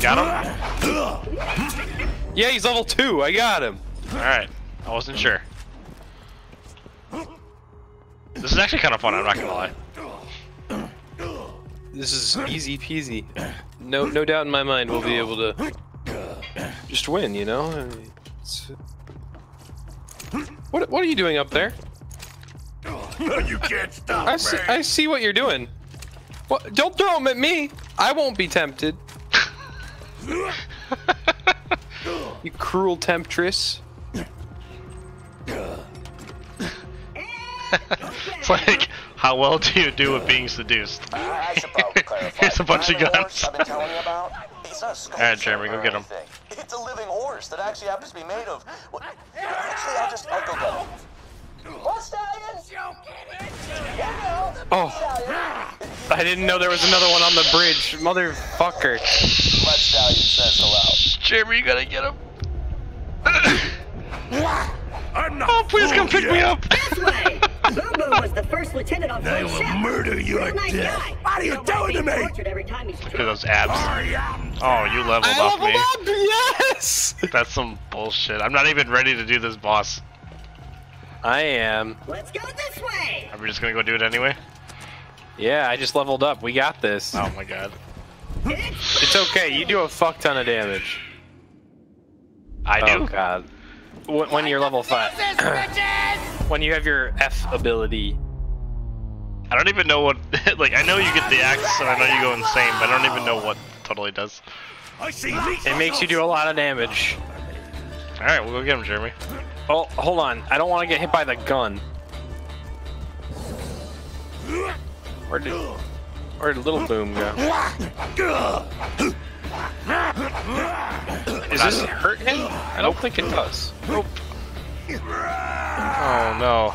Got him? Yeah, he's level two. I got him. Alright. I wasn't sure. This is actually kind of fun, I'm not gonna lie. This is easy peasy. No, no doubt in my mind we'll be able to just win. You know. I mean, What What are you doing up there? you can't stop I see, I see what you're doing. What? Don't throw them at me. I won't be tempted. you cruel temptress. It's like, how well do you do with being seduced? I, I should probably clarify. Here's a bunch of guns. I've been telling you about. It's not a sculpture Alright, Jeremy, go or get 'em. anything. It's a living horse that actually happens to be made of. Well, actually, I'll just I'll go get it. What stallion? Oh, I didn't know there was another one on the bridge, motherfucker. Blood stallion says hello. Jeremy, you gotta get him. I'm not Oh, please come fooled pick me up. This way! Boom Boom was the first lieutenant on They Flight will ship. murder you Real to nice death. guy. What are you Don't doing to me? every time he's Look at those abs. Oh, you leveled up I off leveled me. up. Yes. That's some bullshit. I'm not even ready to do this boss. I am. Let's go this way! Are we just gonna go do it anyway? Yeah, I just leveled up. We got this. Oh my god. It's okay. You do a fuck ton of damage. I Oh do? god. When, when you're level five. when you have your F ability. I don't even know what. like, I know you get the axe, and I know you go insane, but I don't even know what totally does. I see It makes you do a lot of damage. Alright, we'll go get him, Jeremy. Oh, hold on. I don't want to get hit by the gun. Where did, where did Little Boom go? Does this hurt him? I don't think it does. Nope. Oh no.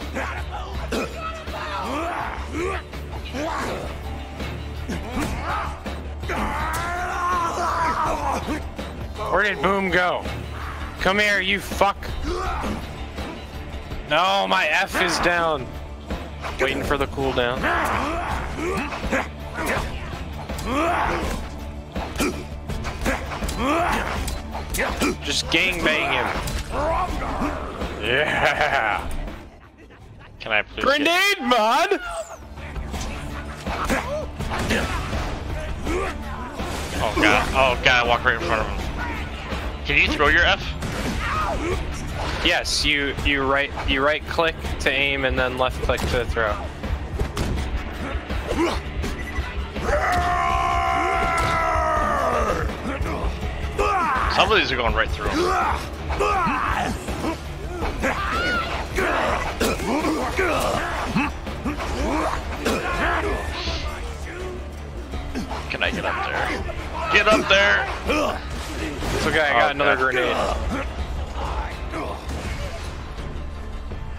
Where did Boom go? Come here, you fuck. No, my F is down. Waiting for the cooldown. Just gangbang him. Yeah. Can I please get- Grenade mod. Oh god. Oh god, walk right in front of him. Can you throw your F? Yes, you you right you right click to aim and then left click to throw. Some of these are going right through. Can I get up there? Get up there! It's okay, I got Oh, another God. grenade.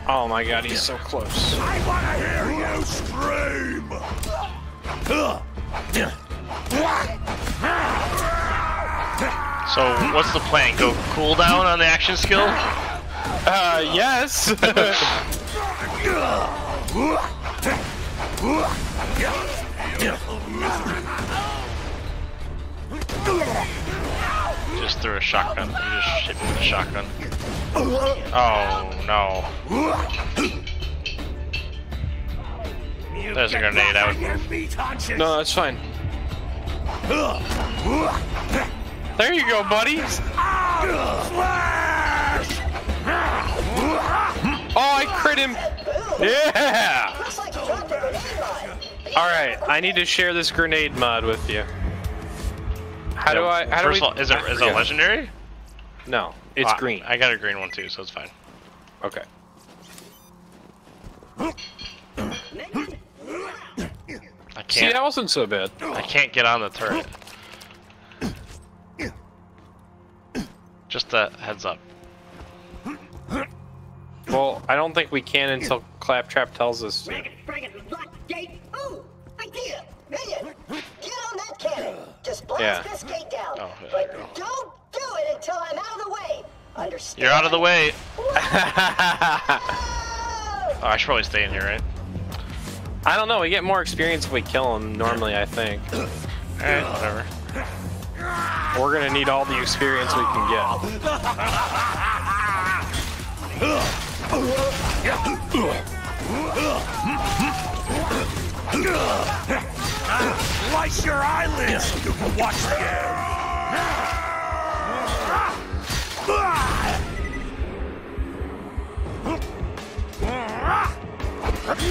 Oh my god, he's so close. I want to hear you scream. So, what's the plan? Go cooldown on the action skill? Uh, yes. Just threw a shotgun. You just hit me with a shotgun. Oh no. There's a grenade. I would move. No, that's fine. There you go, buddy. Oh, I crit him. Yeah. Looks like you dropped a grenade mod. All right, I need to share this grenade mod with you. How do I? How First do we? of all, is it I is it legendary? No, it's Ah, green. I got a green one too, so it's fine. Okay. I can't. See, that wasn't so bad. I can't get on the turret. Just a heads up. Well, I don't think we can until Claptrap tells us. to. Dragon, dragon, lock, gate. Ooh, idea. Minion, get on that cannon. Just blast Yeah. this gate down. Oh, there but you go. don't do it until I'm out of the way. Understand? You're out of the way. Oh! Oh, I should probably stay in here, right? I don't know. We get more experience if we kill him. Normally, I think. Alright, eh, whatever. We're gonna need all the experience we can get. Slice your eyelids! Watch the game!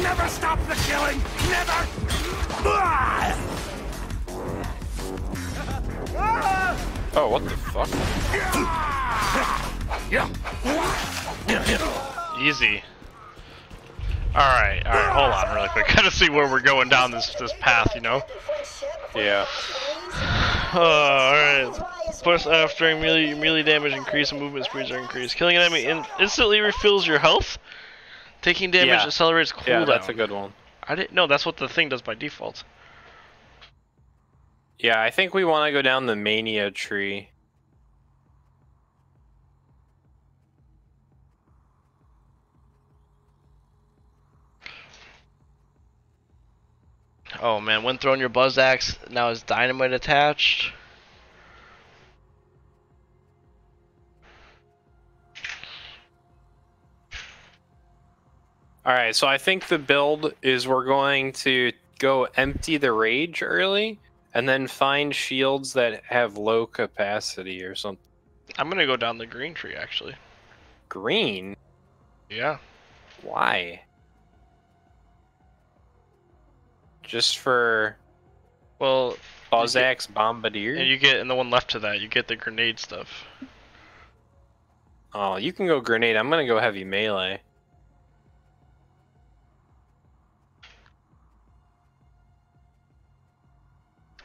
Never stop the killing! Never! Oh, what the fuck? Easy. Alright, alright, hold on really quick. Gotta see where we're going down this this path, you know? Yeah. Uh, alright. Plus, after melee, melee damage increase and movement speeds are increased. Killing an enemy in instantly refills your health. Taking damage Yeah. accelerates cooldown. Yeah, that's a good one. I didn't know that's what the thing does by default. Yeah, I think we want to go down the mania tree. Oh man, when throwing your buzz axe, now is dynamite attached. All right, so I think the build is we're going to go empty the rage early, and then find shields that have low capacity or something. I'm gonna go down the green tree actually. Green? Yeah. Why? Just for Well, Buzz Axe Bombardier? and you get and the one left to that, you get the grenade stuff. Oh, you can go grenade. I'm gonna go heavy melee.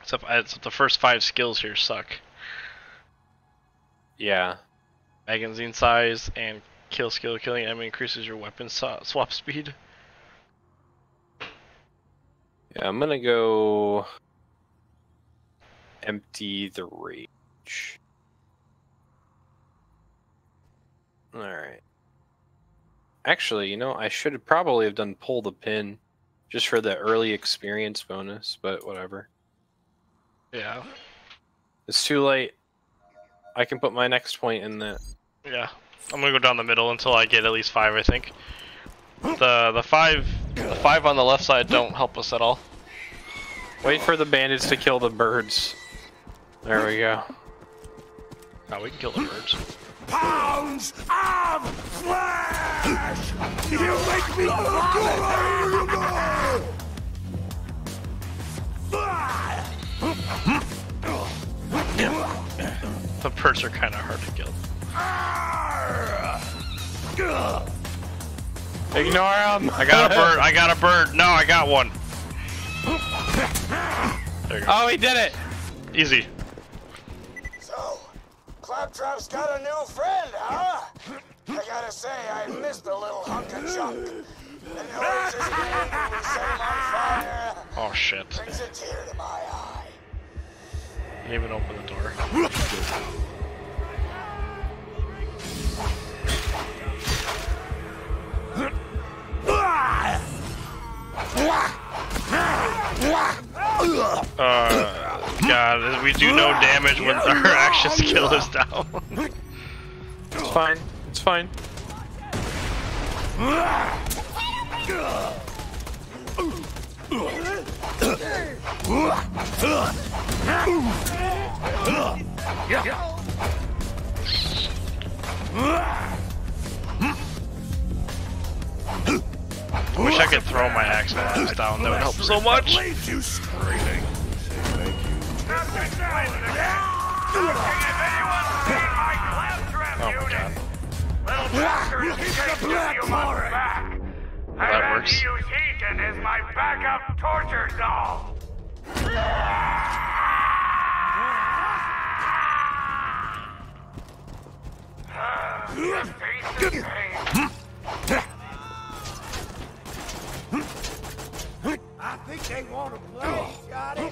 Except, except the first five skills here suck. Yeah. Magazine size and kill skill. Killing enemy increases your weapon swap speed. Yeah, I'm gonna go empty the rage. Alright. Actually, you know, I should probably have done pull the pin just for the early experience bonus, but whatever. Yeah. It's too late. I can put my next point in that. Yeah. I'm gonna go down the middle until I get at least five, I think. The the five the five on the left side don't help us at all. Wait for the bandits to kill the birds. There we go. No, we can kill the birds. Pounds of flesh! You make me The birds are kind of hard to kill. Ignore him! I got a bird. I got a bird. No, I got one. There you go. Oh, he did it! Easy. So, Claptrap's got a new friend, huh? I gotta say, I missed the little hunk of junk. The noise his name set him on fire. Oh shit. Brings a tear to my eye. Didn't even open the door. Uh, God, we do no damage when our action skill is down. It's fine. It's fine. Wish I could throw my axe blast down. That would help so much. Leave you screaming. Thank you. Oh my god. I That works. to use Ethan as my backup torture doll. Face the pain. I think they want to play, Johnny.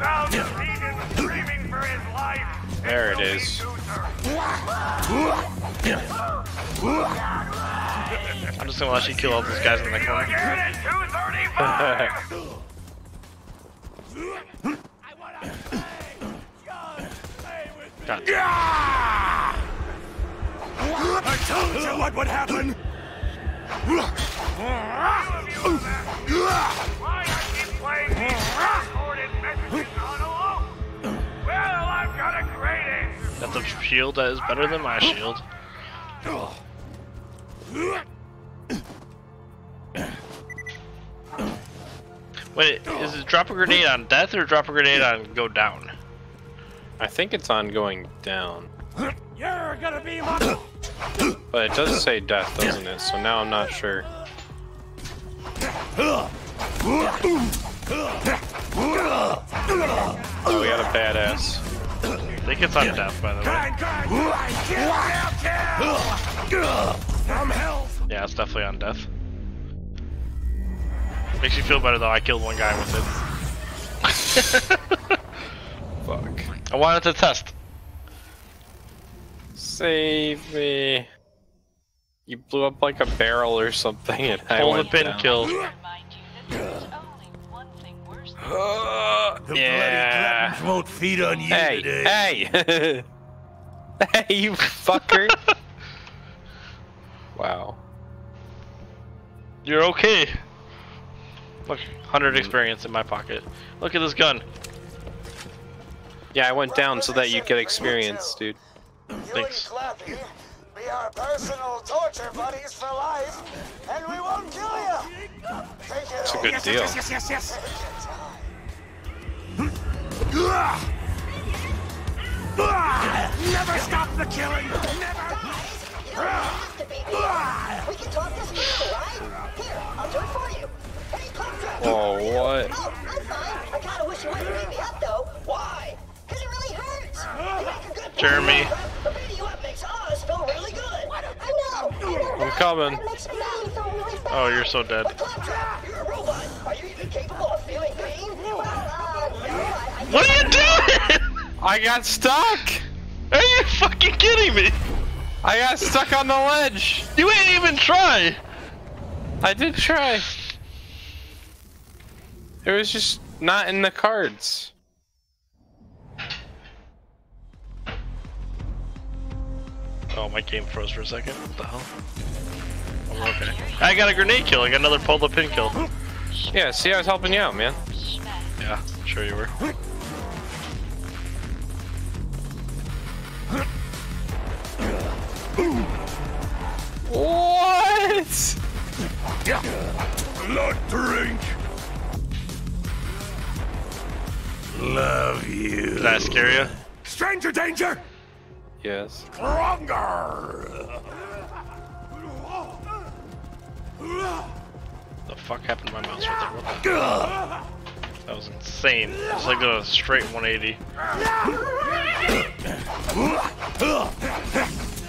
Found Ethan screaming for his life. There it is. I'm just gonna let you kill all those guys in the corner. Again at 235. God. I told you what would happen. Why I keep playing That's a shield that is better than my shield. Wait, is it drop a grenade on death or drop a grenade on go down? I think it's on going down. You're gonna be my. But it does say death, doesn't it? So now I'm not sure. Oh, we got a badass. I think it's on death, by the way. Yeah, it's definitely on death. Makes you feel better though. I killed one guy with it. Fuck. I wanted to test. Save me. You blew up like a barrel or something and I Pull the pin down. kill. Thing The Yeah. bloody gluttons won't feed on you Hey, today. hey! hey, you fucker! wow. You're okay. Look, 100 experience in my pocket. Look at this gun. Yeah, I went down so that you'd get experience, dude. You Thanks. and Clappy be our personal torture buddies for life, and we won't kill you. Take it It's a good deal. Yes, yes, yes. Never stop the killing. Never. You don't have to beat me up. We can talk this through, right? Here, I'll do it for you. Hey, Claptrap. Oh, what? Oh, I'm fine. I kinda wish you wouldn't beat me up, though. Why? Because it really hurts. You make a good point, Jeremy. Claptrap, But beating you up makes us feel really good. I know. I know I'm coming. That makes me feel really oh, bad. Oh, you're so dead. But Claptrap, you're a robot. Are you even capable of What are you doing? I got stuck! Are you fucking kidding me? I got stuck on the ledge! You ain't even try. I did try. It was just not in the cards. Oh, my game froze for a second. What the hell? Oh, we're okay. I got a grenade kill. I got another pull the pin kill. Yeah, see, I was helping you out, man. Yeah, sure you were. What? Blood drink. Love you. Did I scare you? Stranger danger. Yes. Stronger. The fuck happened to my mouse right there? What the? That was insane. It's like a straight 180.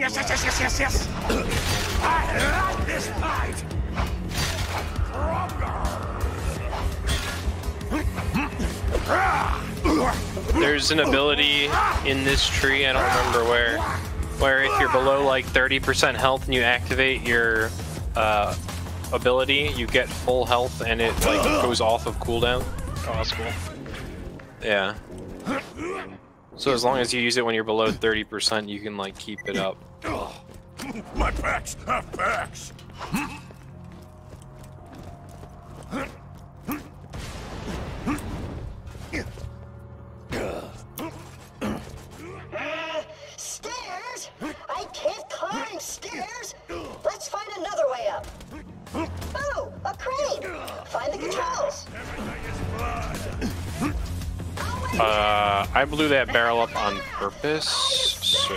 Yes, yes, yes, yes, yes, yes! I like this fight! There's an ability in this tree, I don't remember where, where if you're below like 30% health and you activate your uh, ability, you get full health and it like goes off of cooldown. Oh, that's cool. Yeah. So as long as you use it when you're below 30%, you can like keep it up. My backs have backs. Stairs? I can't climb stairs. Let's find another way up. Oh, a crane. Find the controls. Uh, I blew that barrel up on purpose, so...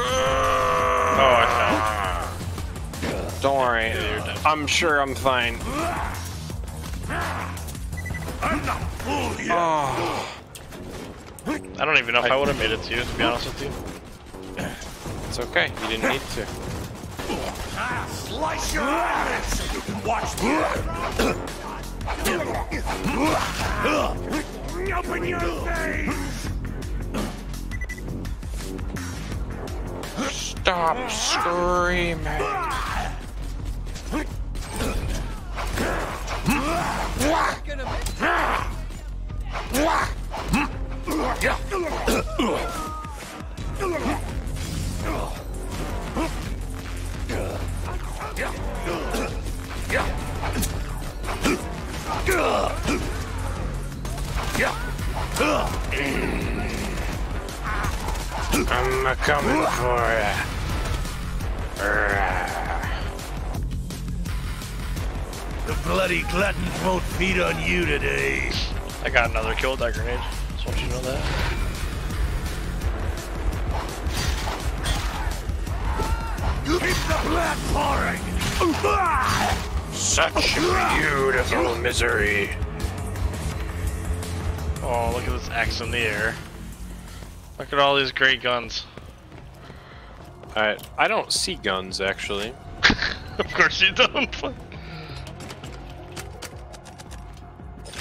Oh, I fell. Don't worry, I'm sure I'm fine. I'm not full yet. Oh, I don't even know if I would have made it to you, to be honest with you. it's okay, you didn't need to. Slice your ass so you can watch me. Open your face. Stop screaming. I'm coming for ya. The bloody gluttons won't feed on you today. I got another kill with that grenade. Just want you to know that. Keep the blood pouring. Such beautiful misery. Oh, look at this axe in the air. Look at all these great guns. Alright, I don't see guns actually. of course you don't.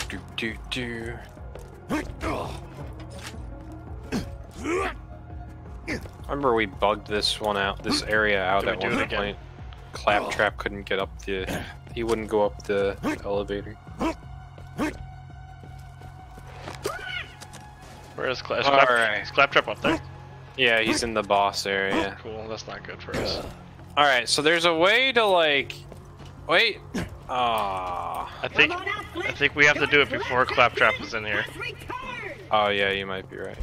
Do do do. Remember we bugged this one out, this area out Do we at one it again? point. Claptrap couldn't get up the. He wouldn't go up the elevator. Where is Clap? Is Alright. is Claptrap up there? Yeah, he's in the boss area. Cool, that's not good for us. Alright, so there's a way to like. Wait. Ah. I think out, I think we have to do it before Claptrap is in here. Oh yeah, you might be right.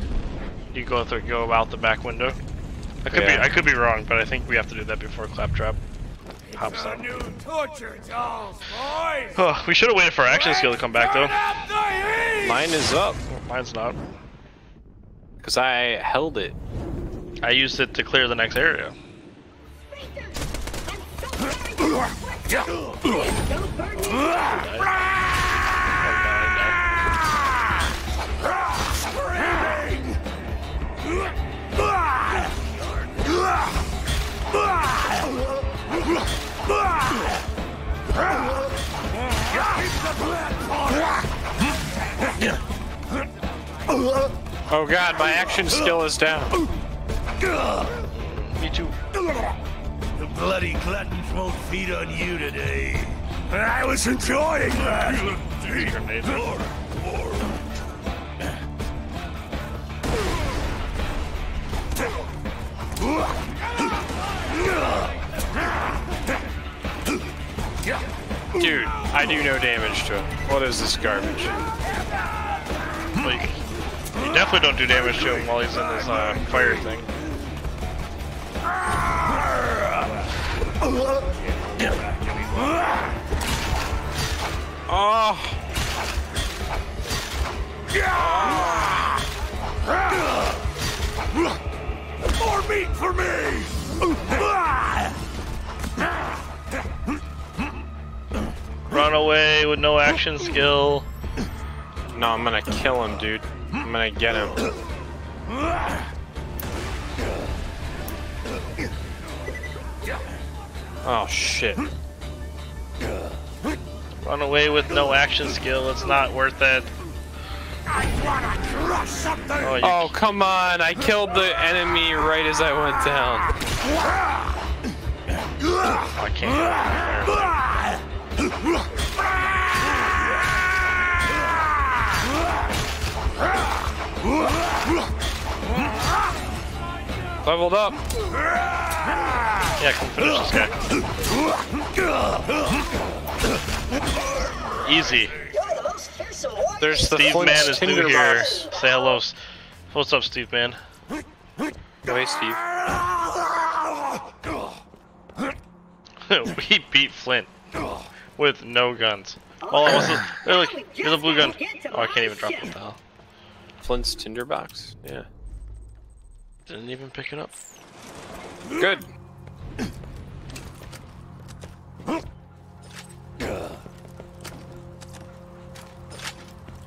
You go through, go out the back window. I could Yeah. be I could be wrong, but I think we have to do that before Claptrap hops up. New torture dolls, boys. Oh, we should have waited for our action skill to come back though. Turn up the heat. Mine is up Mine's not. because I held it. I used it to clear the next area. Oh god, my action skill is down. Me too. The bloody gluttons won't feed on you today. I was enjoying that. Grenade. Dude, I do no damage to him. What is this garbage? Like, you definitely don't do damage to him while he's in this uh, fire thing. Skill. no, I'm gonna kill him, dude. I'm gonna get him. Oh shit. Run away with no action skill. It's not worth it. Oh, Oh, come on. I killed the enemy right as I went down. Oh, I can't get over there. Leveled up. Yeah, come finish this guy. Easy. The most fearsome warrior. There's the Steve Man is new here. tinderbox. Say hello. What's up, Steve Man? Wait, Steve. we beat Flynt with no guns. Oh, what's this? Hey, look, here's a blue gun. Oh, I can't even drop it. What the hell? Flynt's tinderbox? Yeah. Didn't even pick it up. Good.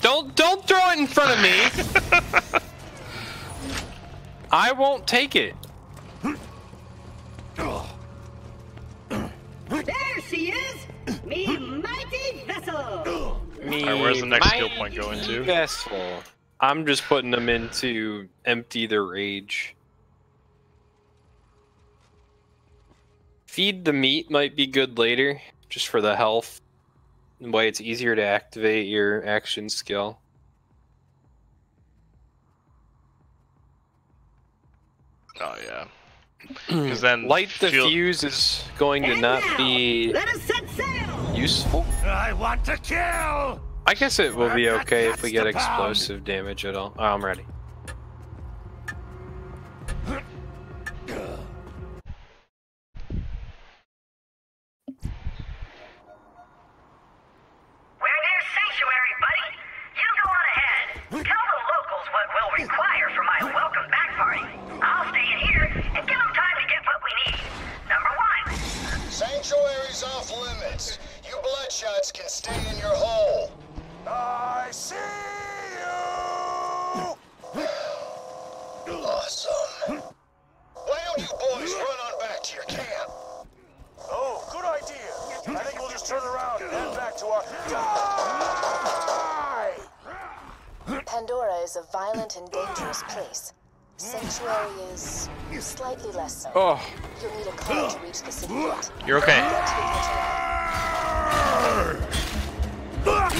Don't don't throw it in front of me. I won't take it. There she is! Me mighty vessel! Me, Alright, where's the next skill point going to? Vessel. I'm just putting them in to empty their rage. Feed the meat might be good later, just for the health. And way it's easier to activate your action skill. Oh yeah. Because then Light the fuse is going to And not now, be Let us set sail! useful. I want to kill! I guess it will be okay if we get That's the pound. explosive damage at all. Oh, I'm ready. We're near Sanctuary, buddy. You go on ahead. Tell the locals what we'll require for my welcome back party. I'll stay in here and give them time to get what we need. Number one, Sanctuary's off limits. You bloodshots can stay in your hole. I see you! Awesome. Why don't you boys run on back to your camp? Oh, good idea. I think we'll just turn around and head back to our... Die! Pandora is a violent and dangerous place. Sanctuary is slightly less so. Oh, You'll need a car to reach the city gate. You're okay.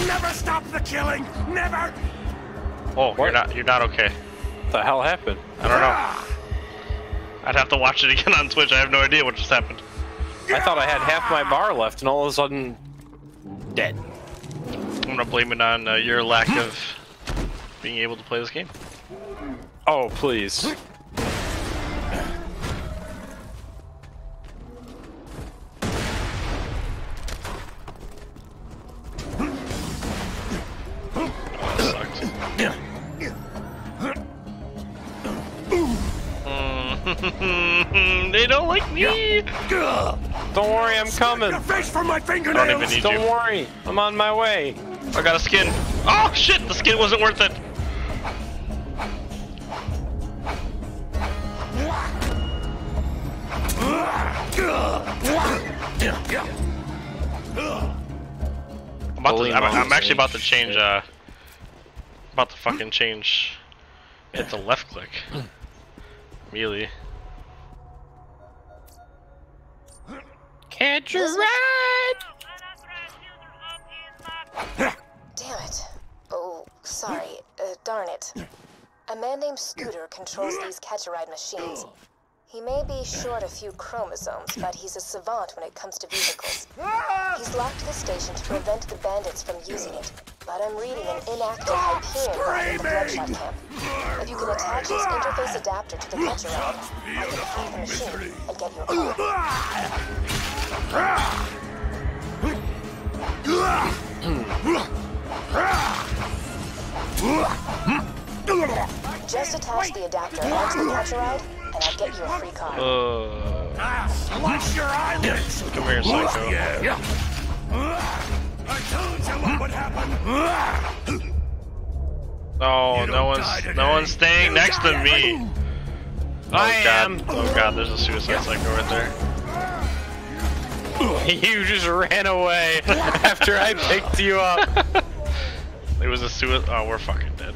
Never stop the killing! Never! Oh, you're not. You're not okay. what the hell happened? I don't know. I'd have to watch it again on Twitch. I have no idea what just happened. I thought I had half my bar left, and all of a sudden, dead. I'm gonna blame it on uh, your lack of being able to play this game. Oh, please. they don't like me. Don't worry, I'm coming. Your face from my I don't fingernails! even need Don't you. worry, I'm on my way. I got a skin. Oh shit! The skin wasn't worth it. I'm, about to, I'm, I'm actually about to change. Uh, about to fucking change It's a left click. Melee. Catch a ride. Damn it. Oh, sorry. Uh, darn it. A man named Scooter controls these catch-a-ride machines. He may be short a few chromosomes, but he's a savant when it comes to vehicles. He's locked the station to prevent the bandits from using it, but I'm reading an inactive Hyperion ride in the Bloodshot camp. If you can attach his interface adapter to the catch-a-ride, I can defeat the machine and get your car. Just attach the adapter onto the catch-a-ride, and I'll get you a free car. Uh, Slash your eyelids! come here, psycho. Yeah. I told you what would happen! No, You no one's no one's staying You next to me. every- Oh I god. am. Oh god, there's a suicide psycho right there. You just ran away after I picked you up. It was a suicide. Oh, we're fucking dead.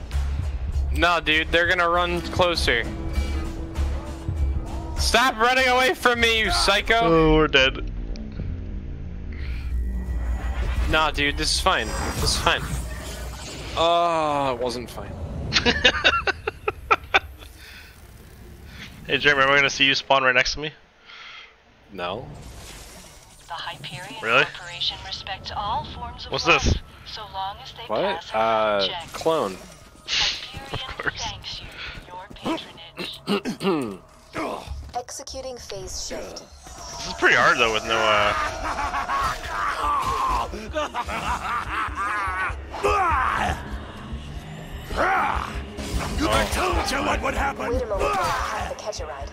No, dude, they're gonna run closer. Stop running away from me, you psycho! Oh, we're dead. Nah, dude, this is fine. This is fine. Oh, it wasn't fine. Hey, Jeremy, am I gonna see you spawn right next to me? No. The Hyperion Really? Corporation respects all forms of What's life, this? So long as they What? pass a Uh, check. clone. Hyperion course. thanks you for your patronage. Executing phase shift. This is pretty hard though with no uh. I told you what would happen! Wait a moment while I hack the catch a ride.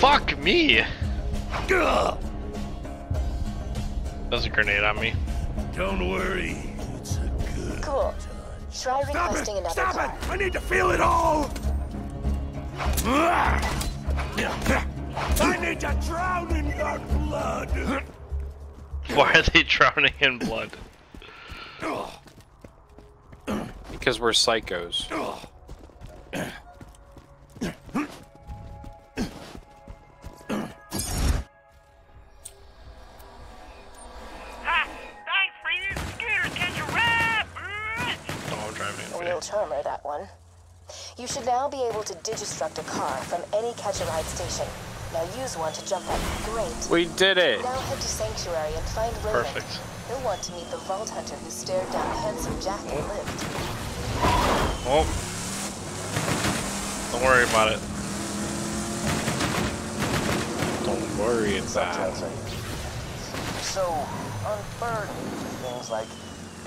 Fuck me. There's a grenade on me. Don't worry. It's a good. Cool. Try Stop requesting it! another Stop car. it! I need to feel it all! I need to drown in your blood! Why are they drowning in blood? Because we're psychos. real charmer, that one. You should now be able to digistruct a car from any catch a ride station. Now use one to jump up. Great. We did it! Now head to Sanctuary and find Raymond. Perfect. He'll want to meet the Vault Hunter who stared down handsome Jack and lived. Oh. Don't worry about it. Don't worry about Subjects it. so unburdened with things like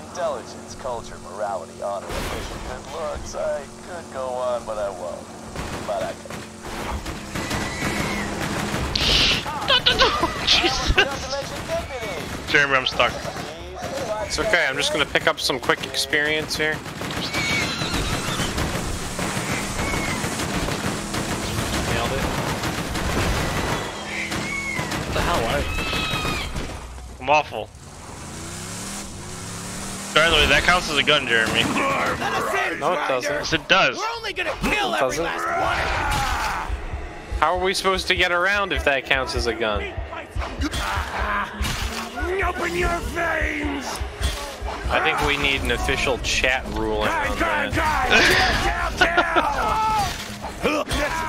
intelligence, culture, morality, honor, ambition, good looks. I could go on, but I won't. But I can. Jesus. Not to mention deputy. Jeremy, I'm stuck. It's okay, I'm just gonna pick up some quick experience here. Awful. By the way, that counts as a gun, Jeremy. No, it doesn't. Yes, it does. We're only gonna kill every Doesn't? last How are we supposed to get around if that counts as a gun? Open your veins! I think we need an official chat ruling on that.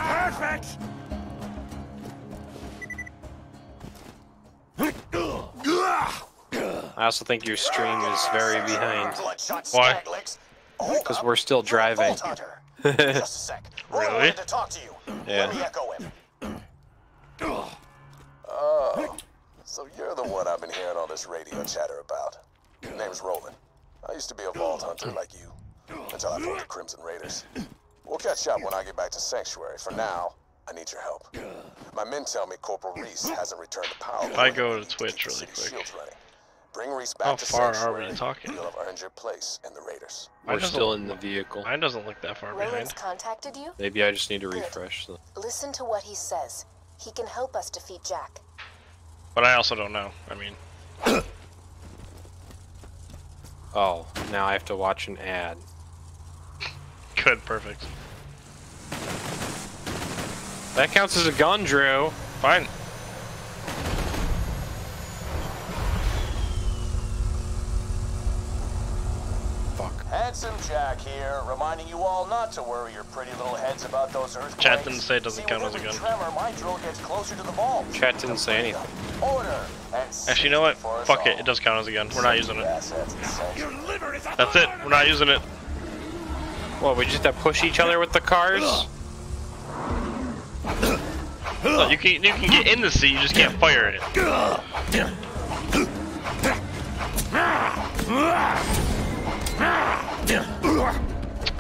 I also think your stream is very behind. Why? Because we're still driving. Vault Hunter. Just a sec. Roy Really? wanted to talk to you. Yeah. Let me echo him. Oh, so you're the one I've been hearing all this radio chatter about. Your name's Roland. I used to be a vault hunter like you, until I fought the Crimson Raiders. We'll catch up when I get back to Sanctuary. For now, I need your help. My men tell me Corporal Reese hasn't returned to power. If I go to Twitch keep really quick. Shields running. Bring Reese back How to far are we talking? You'll have earned your place in the Raiders. We're still in the vehicle. Mine doesn't look that far Roland's behind. contacted you? Maybe I just need to refresh the. Listen to what he says. He can help us defeat Jack. But I also don't know. I mean, Oh, now I have to watch an ad. good, perfect. That counts as a gun, Drew. Fine. Handsome Jack here, reminding you all not to worry your pretty little heads about those earthquakes. Chat didn't say it doesn't See, count as a gun. Tremor, my drill gets closer to the vault. Chat didn't say anything. Order and Actually, you know what? safety for us Fuck it. It does count as a gun. We're not using it. Assets in Sanctuary. Your liver is That's it. We're not using it. What, we just have to push each other with the cars? Look, you can you can get in the seat. You just can't fire it.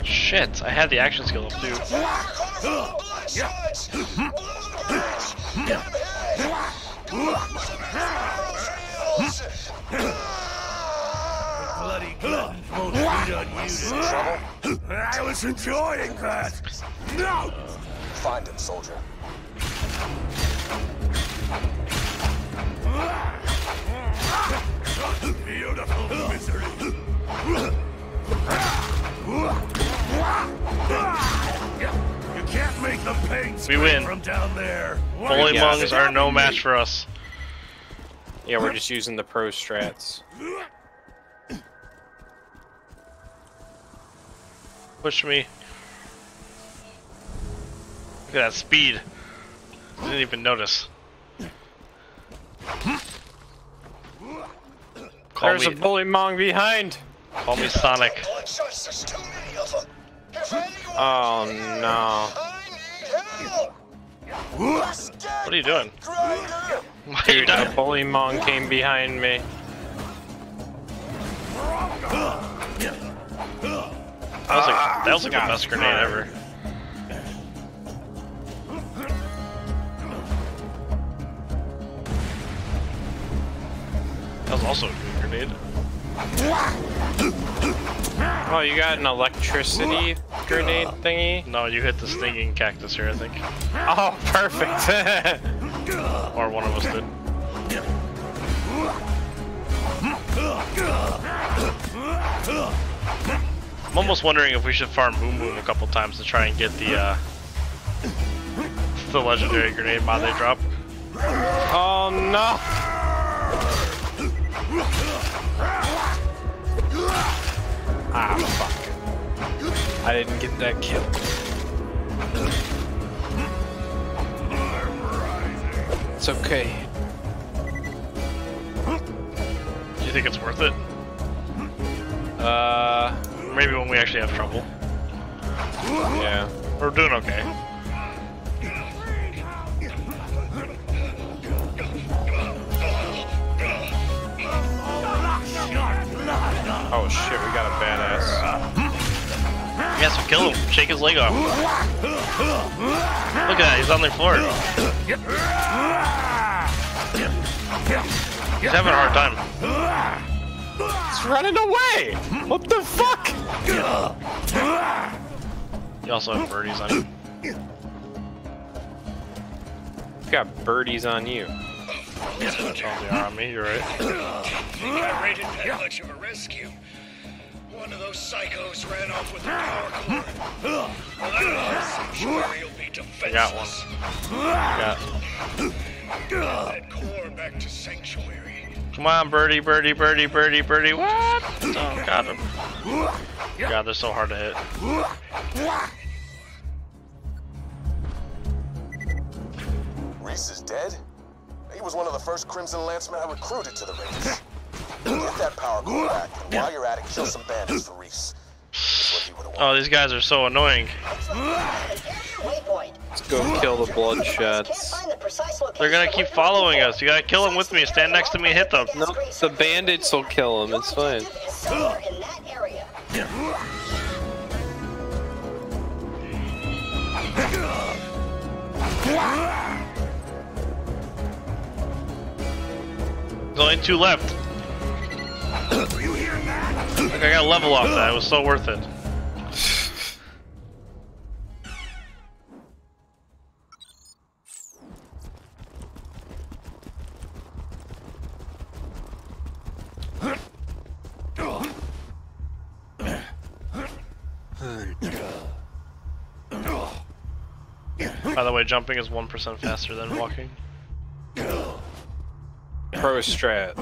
Shit! I had the action skill up too. bloody guns won't beat on you today. I was enjoying that. No! Find him, soldier. Beautiful misery. You can't make the paint We win. from down there. Bully Yeah. mongs are no match for us. Yeah, we're just using the pro strats. Push me. Look at that speed. Didn't even notice. Call There's me, a bully mong behind. Call me Sonic. There's too many of them. If anyone Oh no. What are you doing? Why Dude, a dying? bully mong came behind me. That was like that was like the ah. best grenade ever. That was also a good grenade. Oh, you got an electricity grenade thingy? No, you hit the stinging cactus here, I think. Oh, perfect. Or one of us did. I'm almost wondering if we should farm Boom Boom a couple times to try and get the uh, the legendary grenade mod they drop. oh no. Ah, fuck. I didn't get that kill. It's okay. Do you think it's worth it? Uh, Maybe when we actually have trouble. yeah. We're doing okay. Oh shit, we got a badass. Yes, we kill him. Shake his leg off. Look at that, he's on the floor. He's having a hard time. It's running away! What the fuck? You also have birdies on him. Got birdies on you. Oh, they are on me, you're right. I rated that much of a rescue. One of those psychos ran off with the power cord. Well, that sanctuary will be I got one. defenseless. Got. That core back to sanctuary. Come on, birdie, birdie, birdie, birdie, birdie. What? Oh, got him. God, they're so hard to hit. Reese is dead? He was one of the first Crimson Lancemen I recruited to the Raiders. Get that power core back, and while you're at it, kill some bandits for Reese. That's what he would've wanted. Oh, these guys are so annoying. Let's go kill the Can't bloodshots. find the precise location They're gonna keep following us. You gotta kill them with me. Stand next to me hit them. Nope, the bandits will kill them. It's fine. objective is somewhere in that area. There's only two left. I got a level off that. It was so worth it. By the way, jumping is 1% faster than walking. Pro strat.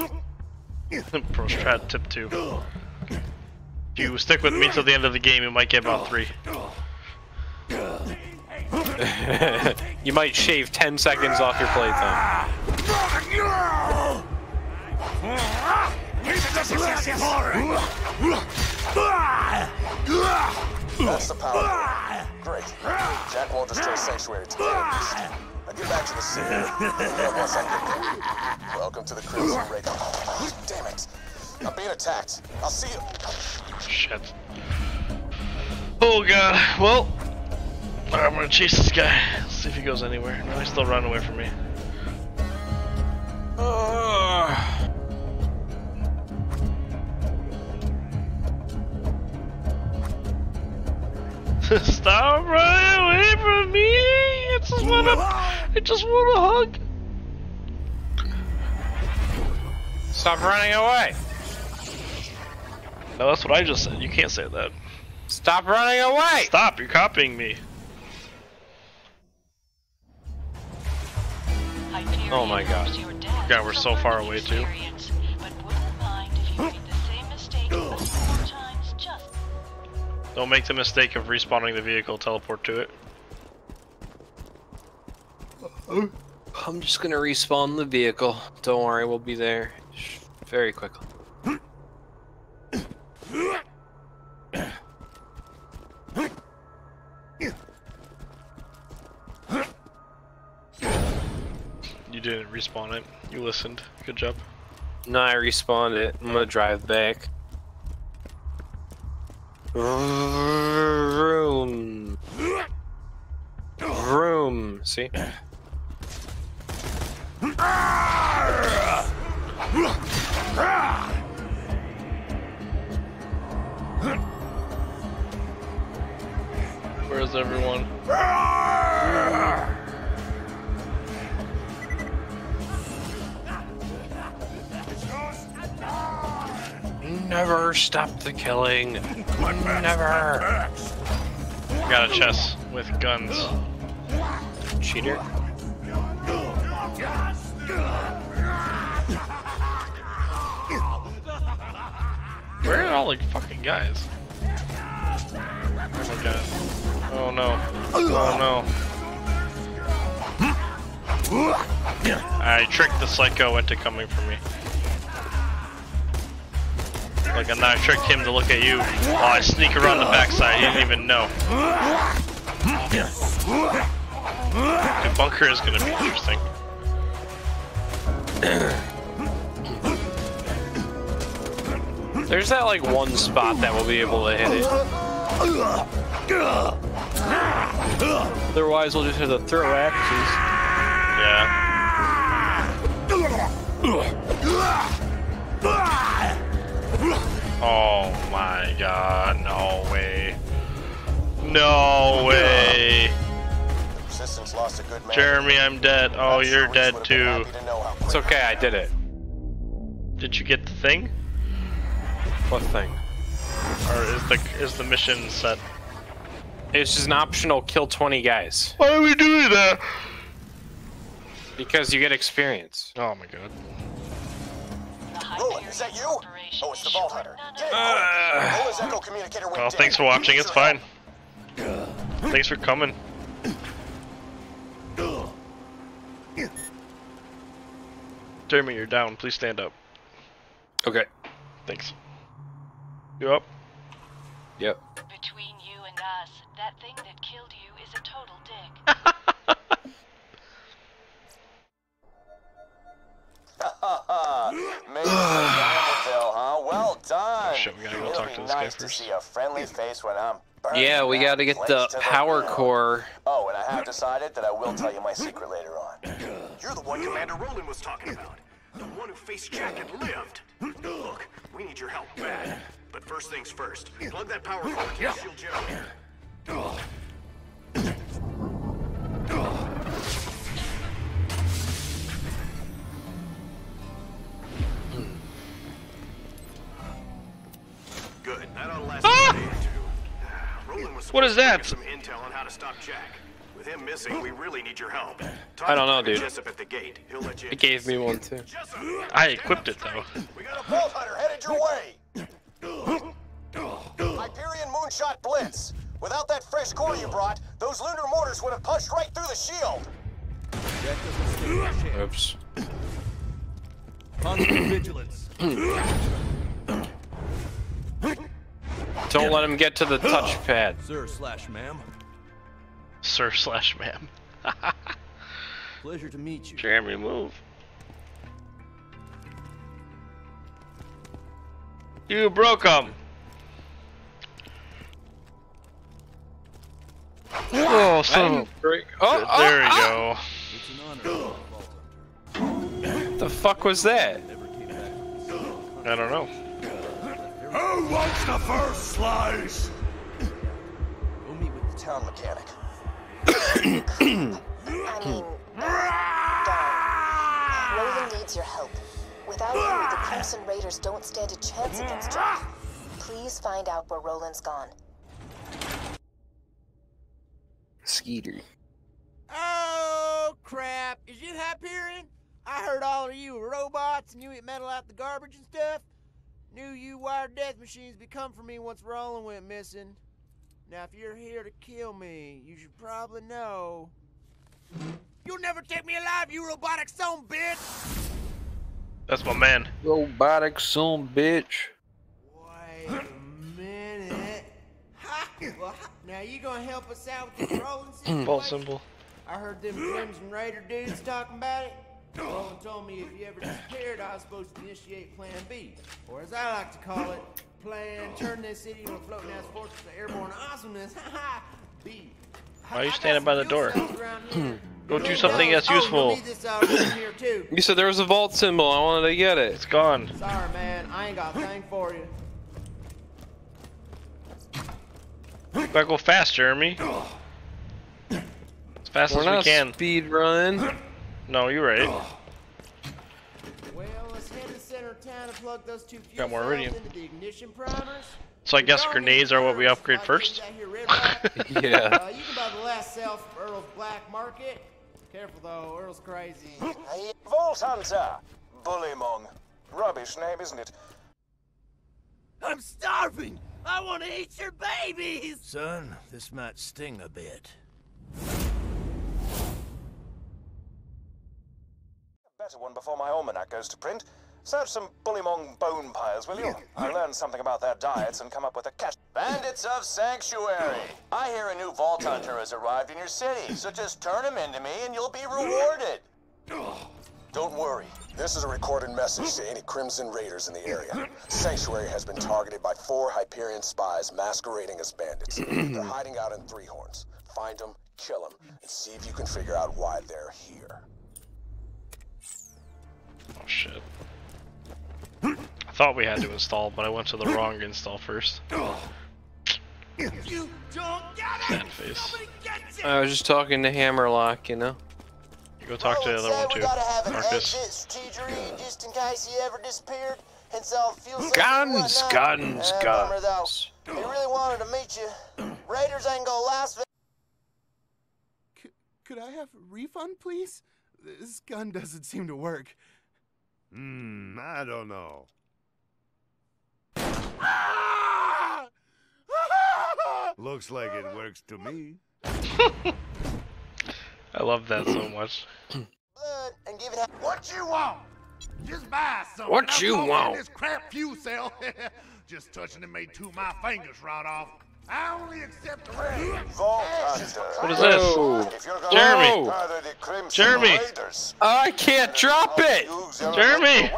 Pro strat tip 2. If you stick with me till the end of the game, you might get about 3. you might shave 10 seconds off your playtime. That's the power. Great. Jack won't destroy Sanctuary today at least. Now get back to the city. Once I get there. Welcome to the Crimson Raid. Oh, damn it. I'm being attacked. I'll see you. Shit. Oh god. Well, I'm gonna chase this guy. See if he goes anywhere. No, he's still running away from me. Stop running away from me! I just wanna, I just want a hug. Stop running away! No, that's what I just said. You can't say that. Stop running away! Stop! You're copying me. Hyperion Oh my God. knows your dad God, we're so far away, too. Don't make the mistake of respawning the vehicle. Teleport to it. I'm just gonna respawn the vehicle. Don't worry, we'll be there very quickly. You didn't respawn it. You listened. Good job. No, I respawned it. I'm gonna drive back. Vroom. Vroom. See? Where's everyone? Never stop the killing. Never. Got a chest with guns. Cheater. Where are all the fucking guys? Oh my god. Oh no. Oh no. I tricked the psycho into coming for me. Like, and I tricked him to look at you while I sneak around the backside. He didn't even know. The bunker is gonna be interesting. There's that like one spot that we'll be able to hit it. Otherwise, we'll just have to throw axes. Yeah. Oh my god, no way. No way. Resistance lost a good man. Jeremy, I'm dead. Oh, you're dead too. It's okay, I did it. Did you get the thing? What thing? Or is the is the mission set? It's just an optional kill 20 guys. Why are we doing that? Because you get experience. Oh my god. Roland, is that you? Oh, it's the Vault Hunter. Get it, Uh. Roland's Echo communicator went Well, thanks for watching. It's fine. Thanks for coming. Jeremy, you're down. Please stand up. Okay. Thanks. You up? Yep. between you and us, that thing that killed you is a total dick. huh? Well done. Oh, shit, we gotta go It'll talk be to this guy nice to see a friendly face when I'm burning Yeah, we gotta get place the to power ground. core. Oh, and I have decided that I will tell you my secret later on. You're the one Commander Roland was talking about. The one who faced Jack and lived. Look, we need your help bad. But first things first, plug that power cord to the shield generator. What is that? some intel on how to stop Jack. With him missing, we really need your help. I don't know, dude. Jessup at the gate. He'll let you. It gave me one too. I equipped it though. We got a Vault Hunter headed your way. Hyperion Moonshot Blitz. Without that fresh core you brought, those lunar mortars would have punched right through the shield. Oops. Constant vigilance. Don't let him get to the touchpad. Sir slash ma'am. Sir slash ma'am. Pleasure to meet you. Jeremy, move. You broke him. Oh, son of a- Break- Oh, oh, There we ah! It's an honor. The fuck was that? Never came back. I don't know. Who wants the first slice? We'll meet with the Town mechanic. I mean, darn. Roland needs your help. Without you, the Crimson Raiders don't stand a chance against Jack. Please find out where Roland's gone. Skeeter. Oh, crap. Is it Hyperion? I heard all of you were robots and you eat metal out the garbage and stuff. Knew you wired death machines be come for me once Roland went missing. Now, if you're here to kill me, you should probably know. You'll never take me alive, you robotic son bitch! That's my man. Robotic son bitch. Wait a minute. Ha! Well, ha- now you gonna help us out with the Roland situation? Vault symbol. I heard them Crimson Raider dudes talking about it. Roland told me if you ever disappeared, I was supposed to initiate Plan B, or as I like to call it, Plan Turn This City into a floating ass fortress of airborne awesomeness. Ha ha! B. Why are you standing by the door? Go Go do something that's useful. This out here too. You said there was a vault symbol. I wanted to get it. It's gone. Sorry, man. I ain't got a thing for you. Gotta go fast, Jeremy. As fast We're as we not can. speed running. No, you're right. Well, let's head to the center town and plug those two fuel Got more cells iridium. into the ignition primers. So I guess grenades are what we upgrade first. Yeah. Uh, you can buy the last cell from Earl's black market. Careful though, Earl's crazy. Hey, Vault Hunter! Bullymong. Rubbish name, isn't it? I'm starving. I want to eat your babies. Son, this might sting a bit. Better one before my almanac goes to print. Search some Bullymong bone piles, will you? I learned something about their diets and come up with a catch. Bandits of Sanctuary! I hear a new Vault Hunter has arrived in your city, so just turn him into me and you'll be rewarded. Don't worry. This is a recorded message to any Crimson Raiders in the area. Sanctuary has been targeted by four Hyperion spies masquerading as bandits. they're hiding out in Three Horns. Find them, kill them, and see if you can figure out why they're here. Oh shit. I thought we had to install, but I went to the wrong install first. You don't get Sad face. I was just talking to Hammerlock, you know. You go talk to the other one too, gotta Marcus. just in case he ever disappeared. And so fuel cells Guns, and guns, Uh, bummer, guns. though. They really wanted to meet you. Raiders ain't gonna last. Could I have a refund, please? This gun doesn't seem to work. Hmm, I don't know. Looks like it works to me. I love that so much. and give it. What you want? Just buy something. What you want? This crap fuel cell. Just touching it made two of my fingers rot off. I only accept the red. What is this? Whoa. If you're gonna Jeremy. be part of the Crimson Jeremy. Raiders, I can't drop it. Jeremy.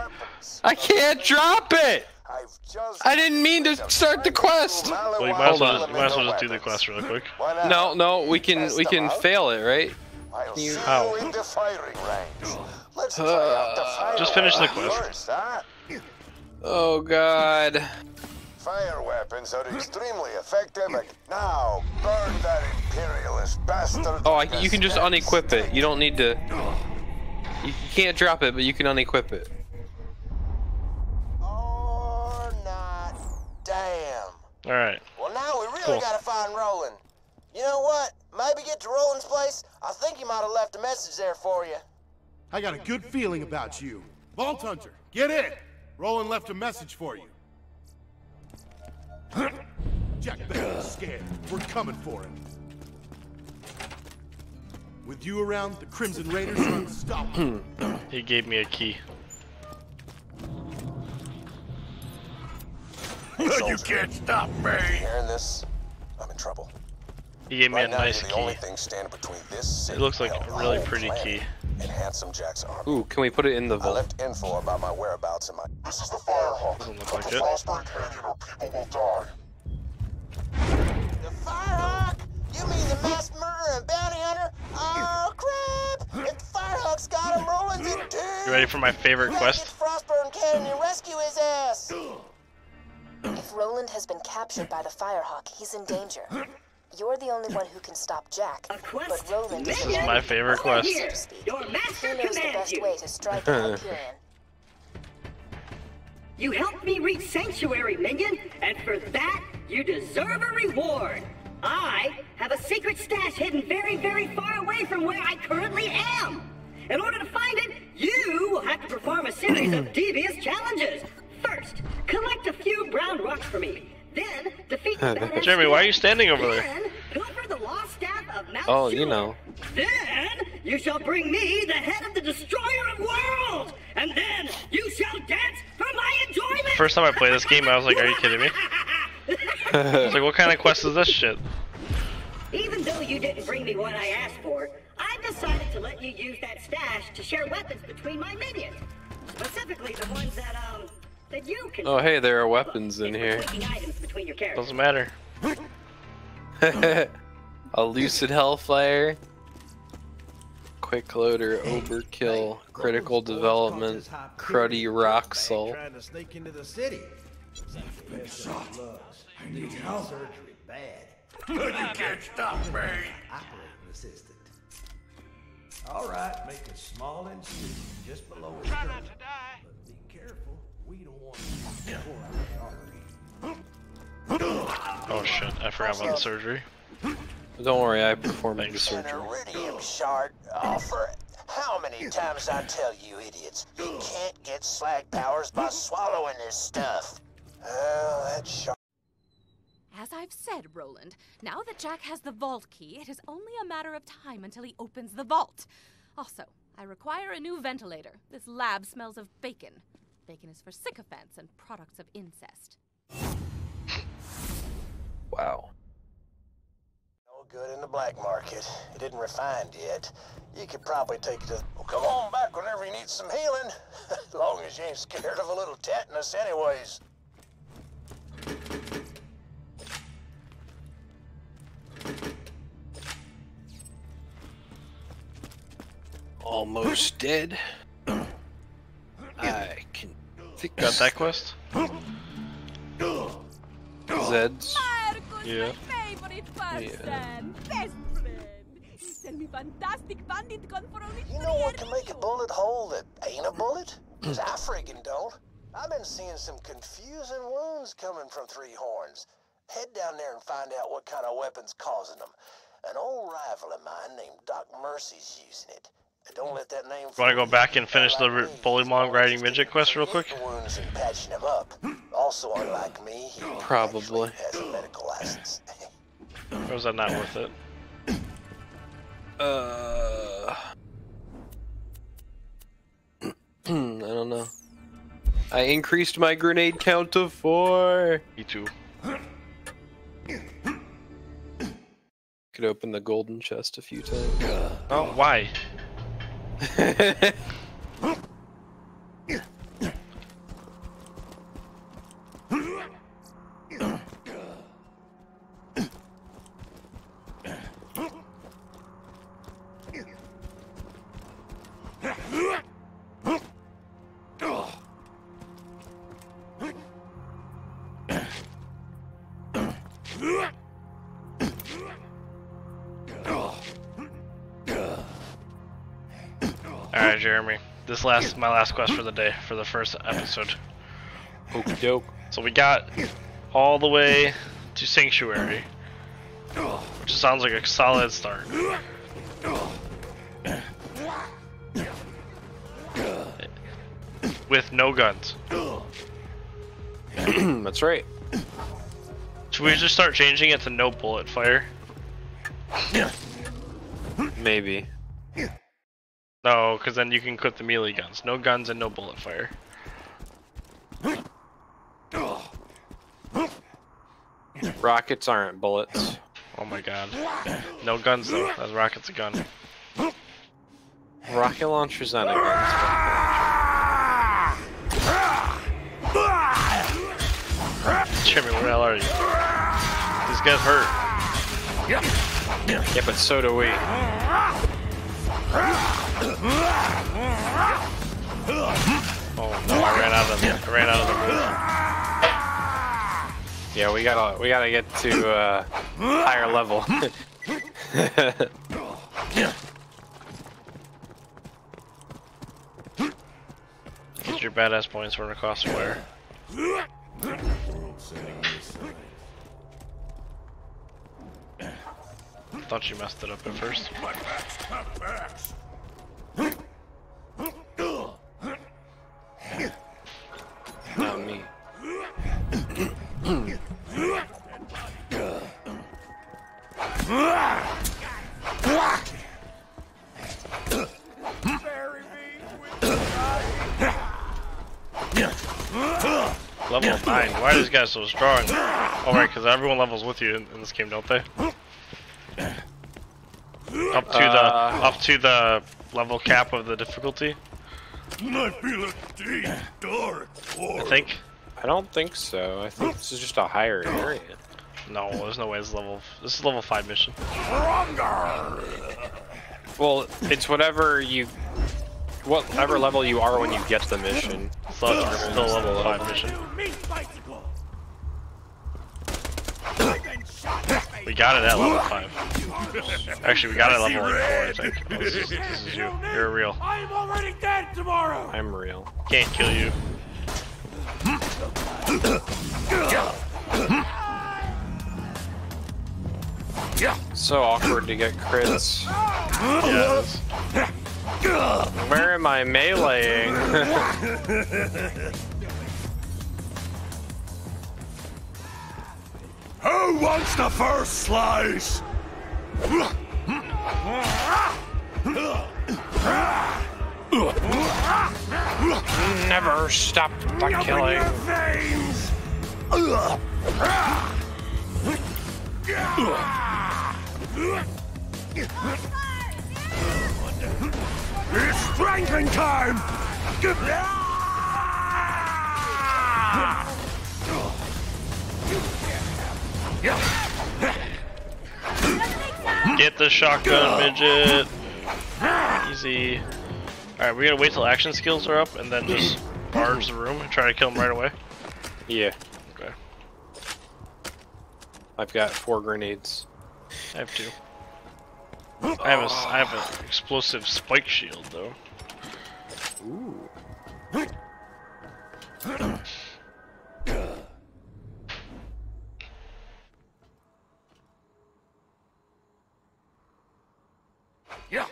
I can't drop it. I've just I didn't mean to start the quest. Well, you might as Hold well, on. you might as well just do the quest really quick. No, no, we can we can fail it, right? I'll You- How? you in the firing range. Let's try out the uh, fire Just finish the quest. First, huh? Oh God. Fire weapons are extremely effective. and- Now, burn that imperialist bastard. Oh, I, you can just unequip it. You don't need to. You can't drop it, but you can unequip it. Or not. Damn. All right. Well, now we really Cool. gotta find Roland. You know what? Maybe get to Roland's place. I think he might have left a message there for you. I got a good feeling about you. Vault Hunter, get in! Roland left a message for you. Jack Beck is scared. We're coming for him. With you around, the Crimson Raiders are unstoppable. He gave me a key. you can't stop me. Hearing this, I'm in trouble. He gave me a now, nice you're the only key. thing standing between this city It looks like a really pretty key. And Handsome Jack's army. Ooh, can we put it in the I vault? left info about my whereabouts in my. This is the Firehawk. Doesn't look like it. Frostburn Canyon or people will die. The Firehawk? You mean the mass murderer and bounty hunter? Oh, crap! If the Firehawk's got him, Roland's in too! You ready for my favorite quest? Frostburn Canyon and rescue his ass! If Roland has been captured by the Firehawk, he's in danger. You're the only one who can stop Jack, A but Roland is mission in My favorite quest. so to. Your He master knows the best you. way to strike the Hyperion. You helped me reach Sanctuary, minion, and for that, you deserve a reward. I have a secret stash hidden very, very far away from where I currently am. In order to find it, you will have to perform a series of devious challenges. First, collect a few brown rocks for me. Then, defeat the badass Jeremy, why are you standing over there? Then, the lost staff of Mount Oh, you know. Then you shall bring me the head of the destroyer of worlds, and then you shall dance for my enjoyment. First time I played this game, I was like, are you kidding me? I was like, what kind of quest is this shit? Even though you didn't bring me what I asked for, I decided to let you use that stash to share weapons between my minions. Specifically the ones that um that you can Oh, hey, there are weapons in here. tweaking items between your characters. Doesn't matter. a lucid hellfire, quick loader, overkill, critical development, cruddy rock salt. Trying to sneak into the city. I need help. Surgery bad. You can't stop me. Operating assistant. All right, make a small incision just below his Try not to die. But be careful. We don't want to pour out the artery. Oh shit, I forgot about the surgery. Don't worry, I performed the surgery. iridium shard. Oh, for how many times I tell you idiots, you can't get slag powers by swallowing this stuff. Well, that shard. As I've said, Roland, now that Jack has the vault key, it is only a matter of time until he opens the vault. Also, I require a new ventilator. This lab smells of bacon. Bacon is for sycophants and products of incest. Wow. No good in the black market. It didn't refined yet. You could probably take it to. Well, come on back whenever you need some healing. as long as you ain't scared of a little tetanus, anyways. Almost dead. I can Got that quest? Zeds. Yeah. favorite person, best friend. Send me fantastic bandit gun for only You know what can make a bullet hole that ain't a bullet? Because I friggin' don't. I've been seeing some confusing wounds coming from Three Horns. Head down there and find out what kind of weapon's causing them. An old rival of mine named Doc Mercy's using it. And Don't let that name Want to go back and finish the r- Bullymong riding midget quest real quick? wounds and patching them up. Also, unlike me, he Probably. has a medical license. Or was that not worth it? Uh. I don't know. I increased my grenade count to four. Me too. Could open the golden chest a few times. Oh, why? ハハハハ。This last my last quest for the day for the first episode. Okie doke. So we got all the way to Sanctuary. Which sounds like a solid start. With no guns. That's right. Should we just start changing it to no bullet fire? Maybe. Because then you can quit the melee guns. No guns and no bullet fire. Rockets aren't bullets. Oh my god. No guns though. That rocket's a gun. Rocket launchers on a gun. Jimmy, where the hell are you? These guys hurt. Yeah, but so do we. Oh no, I ran out of them. I ran out of the room. Yeah, we gotta we gotta get to uh, higher level. Get your badass points from across the. Thought you messed it up at first. Level 9. Why are these guys so strong? Oh, right, because everyone levels with you in, in this game, don't they? Up to Uh, the up to the level cap of the difficulty, I feel a deep, dark I think. I don't think so. I think this is just a higher area. No, there's no way it's level. This is level five mission. Stronger. Well, it's whatever you, whatever level you are when you get the mission. So it's still level five mission. We got it at level five. Actually, we got it at level like four. I think. This, is, this is you. You're real. I'm already dead tomorrow! I'm real. Can't kill you. So awkward to get crits. Yes. Where am I meleeing? Who wants the first slice? Never stop the killing. Veins! It's drinking time! Get the shotgun, midget. Easy. Alright, we gotta wait till action skills are up and then just barge the room and try to kill him right away. Yeah, Okay. I've got four grenades. I have two. I have a, I have an explosive spike shield though. Ooh. Yeah.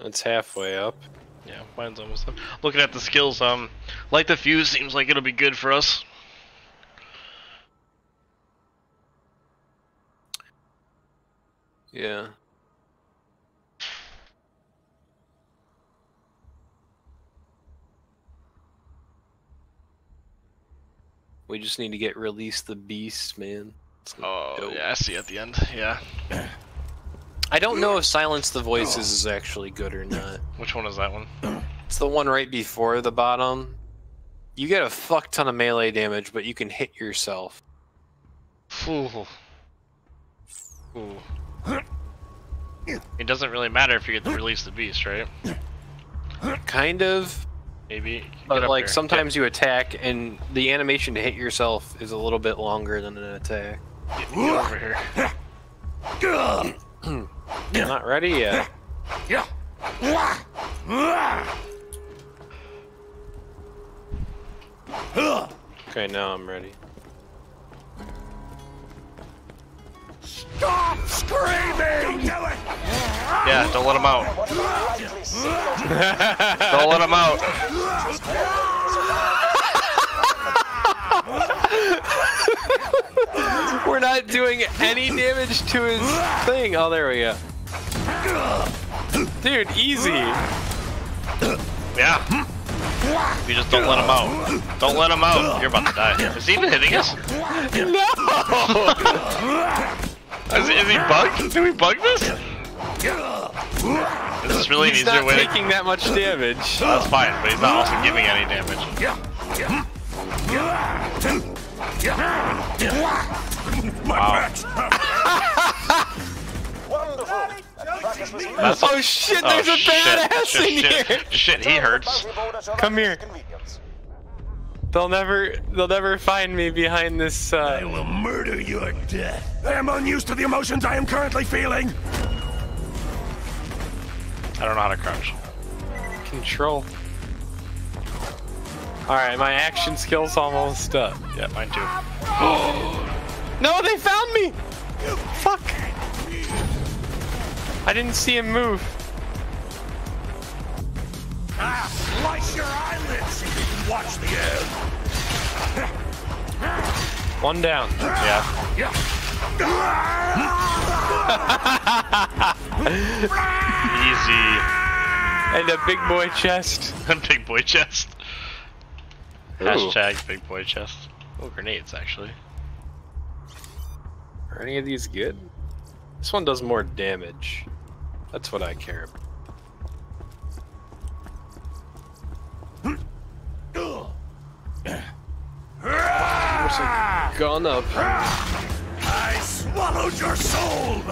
It's halfway up. Yeah, mine's almost up. Looking at the skills, um, like the fuse seems like it'll be good for us. Yeah. We just need to get release the beast, man. Oh dope. yeah, I see at the end. Yeah. I don't know if silence the voices is actually good or not. Which one is that one? It's the one right before the bottom. You get a fuck ton of melee damage, but you can hit yourself. Ooh. Ooh. It doesn't really matter if you get to release the beast, right? Kind of. Maybe. But like there. sometimes you attack and the animation to hit yourself is a little bit longer than an attack. Get, get over here. I'm not ready yet. Okay, now I'm ready. Stop screaming! Don't do it! Yeah, don't let him out. don't let him out. We're not doing any damage to his thing. Oh, there we go. Dude, easy. Yeah. Hmm. You just don't let him out. Don't let him out. You're about to die. Is he even hitting us? No! Is, is he bugged? Do we bug this? Is this really an He's easier not way to... taking that much damage. That's fine, but he's not also giving any damage. Hmm. Wow. That's Oh shit, there's oh, a badass shit, in shit, here! Shit, he hurts. Come here. They'll never, they'll never find me behind this. I Uh... will murder your death. I am unused to the emotions I am currently feeling. I don't know how to crouch. Control. Alright, my action skill's almost up. Yeah, mine too. no, they found me! Fuck! I didn't see him move. Ah, slice your eyelids watch the end. One down. Yeah. yeah. Easy. And a big boy chest. A big boy chest. Ooh. Hashtag big boy chest. Oh, grenades actually. Are any of these good? This one does more damage. That's what I care about. There's a gun up. I swallowed your soul.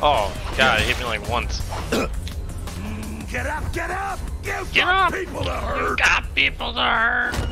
Oh, God, it hit me like once. Get up, get up! You've Get got up! people to hurt! You got people to hurt!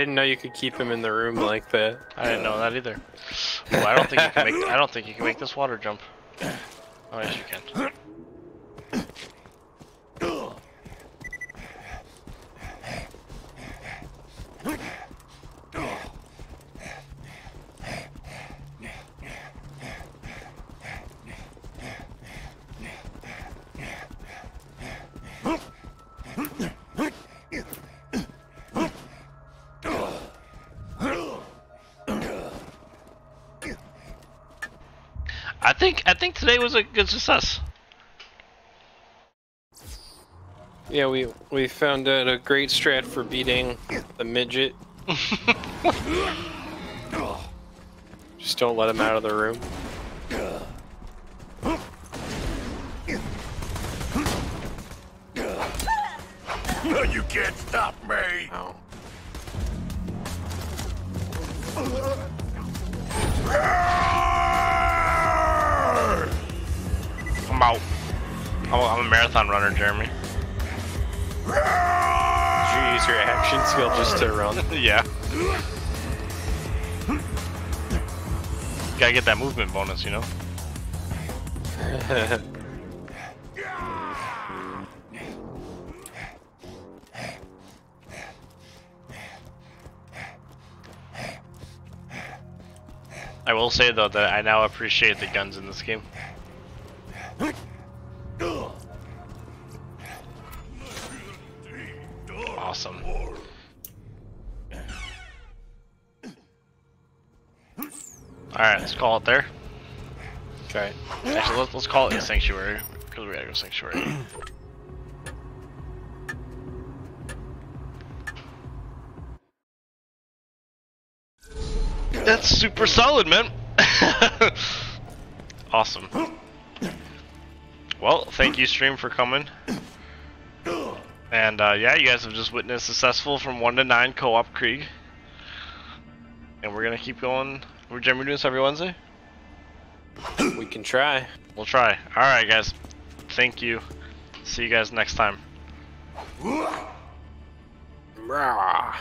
Didn't know you could keep him in the room like that. I didn't know that either. I don't think you can make. I don't think you can make this water jump. Oh yes, you can. Think. I think today was a good success. Yeah, we we found out a great strat for beating the midget. Just don't let him out of the room. A Jeremy. Did you use your action skill just to run? yeah. Gotta get that movement bonus, you know. I will say though that I now appreciate the guns in this game. Call it there. Okay. Actually, let's, let's call it a sanctuary. Because we gotta go sanctuary. That's super solid, man. awesome. Well, thank you, stream, for coming. And uh, yeah, you guys have just witnessed successful from one to nine co-op Krieg, and we're gonna keep going. We're Jeremy doing this every Wednesday. We can try. We'll try. All right, guys. Thank you. See you guys next time. Rah.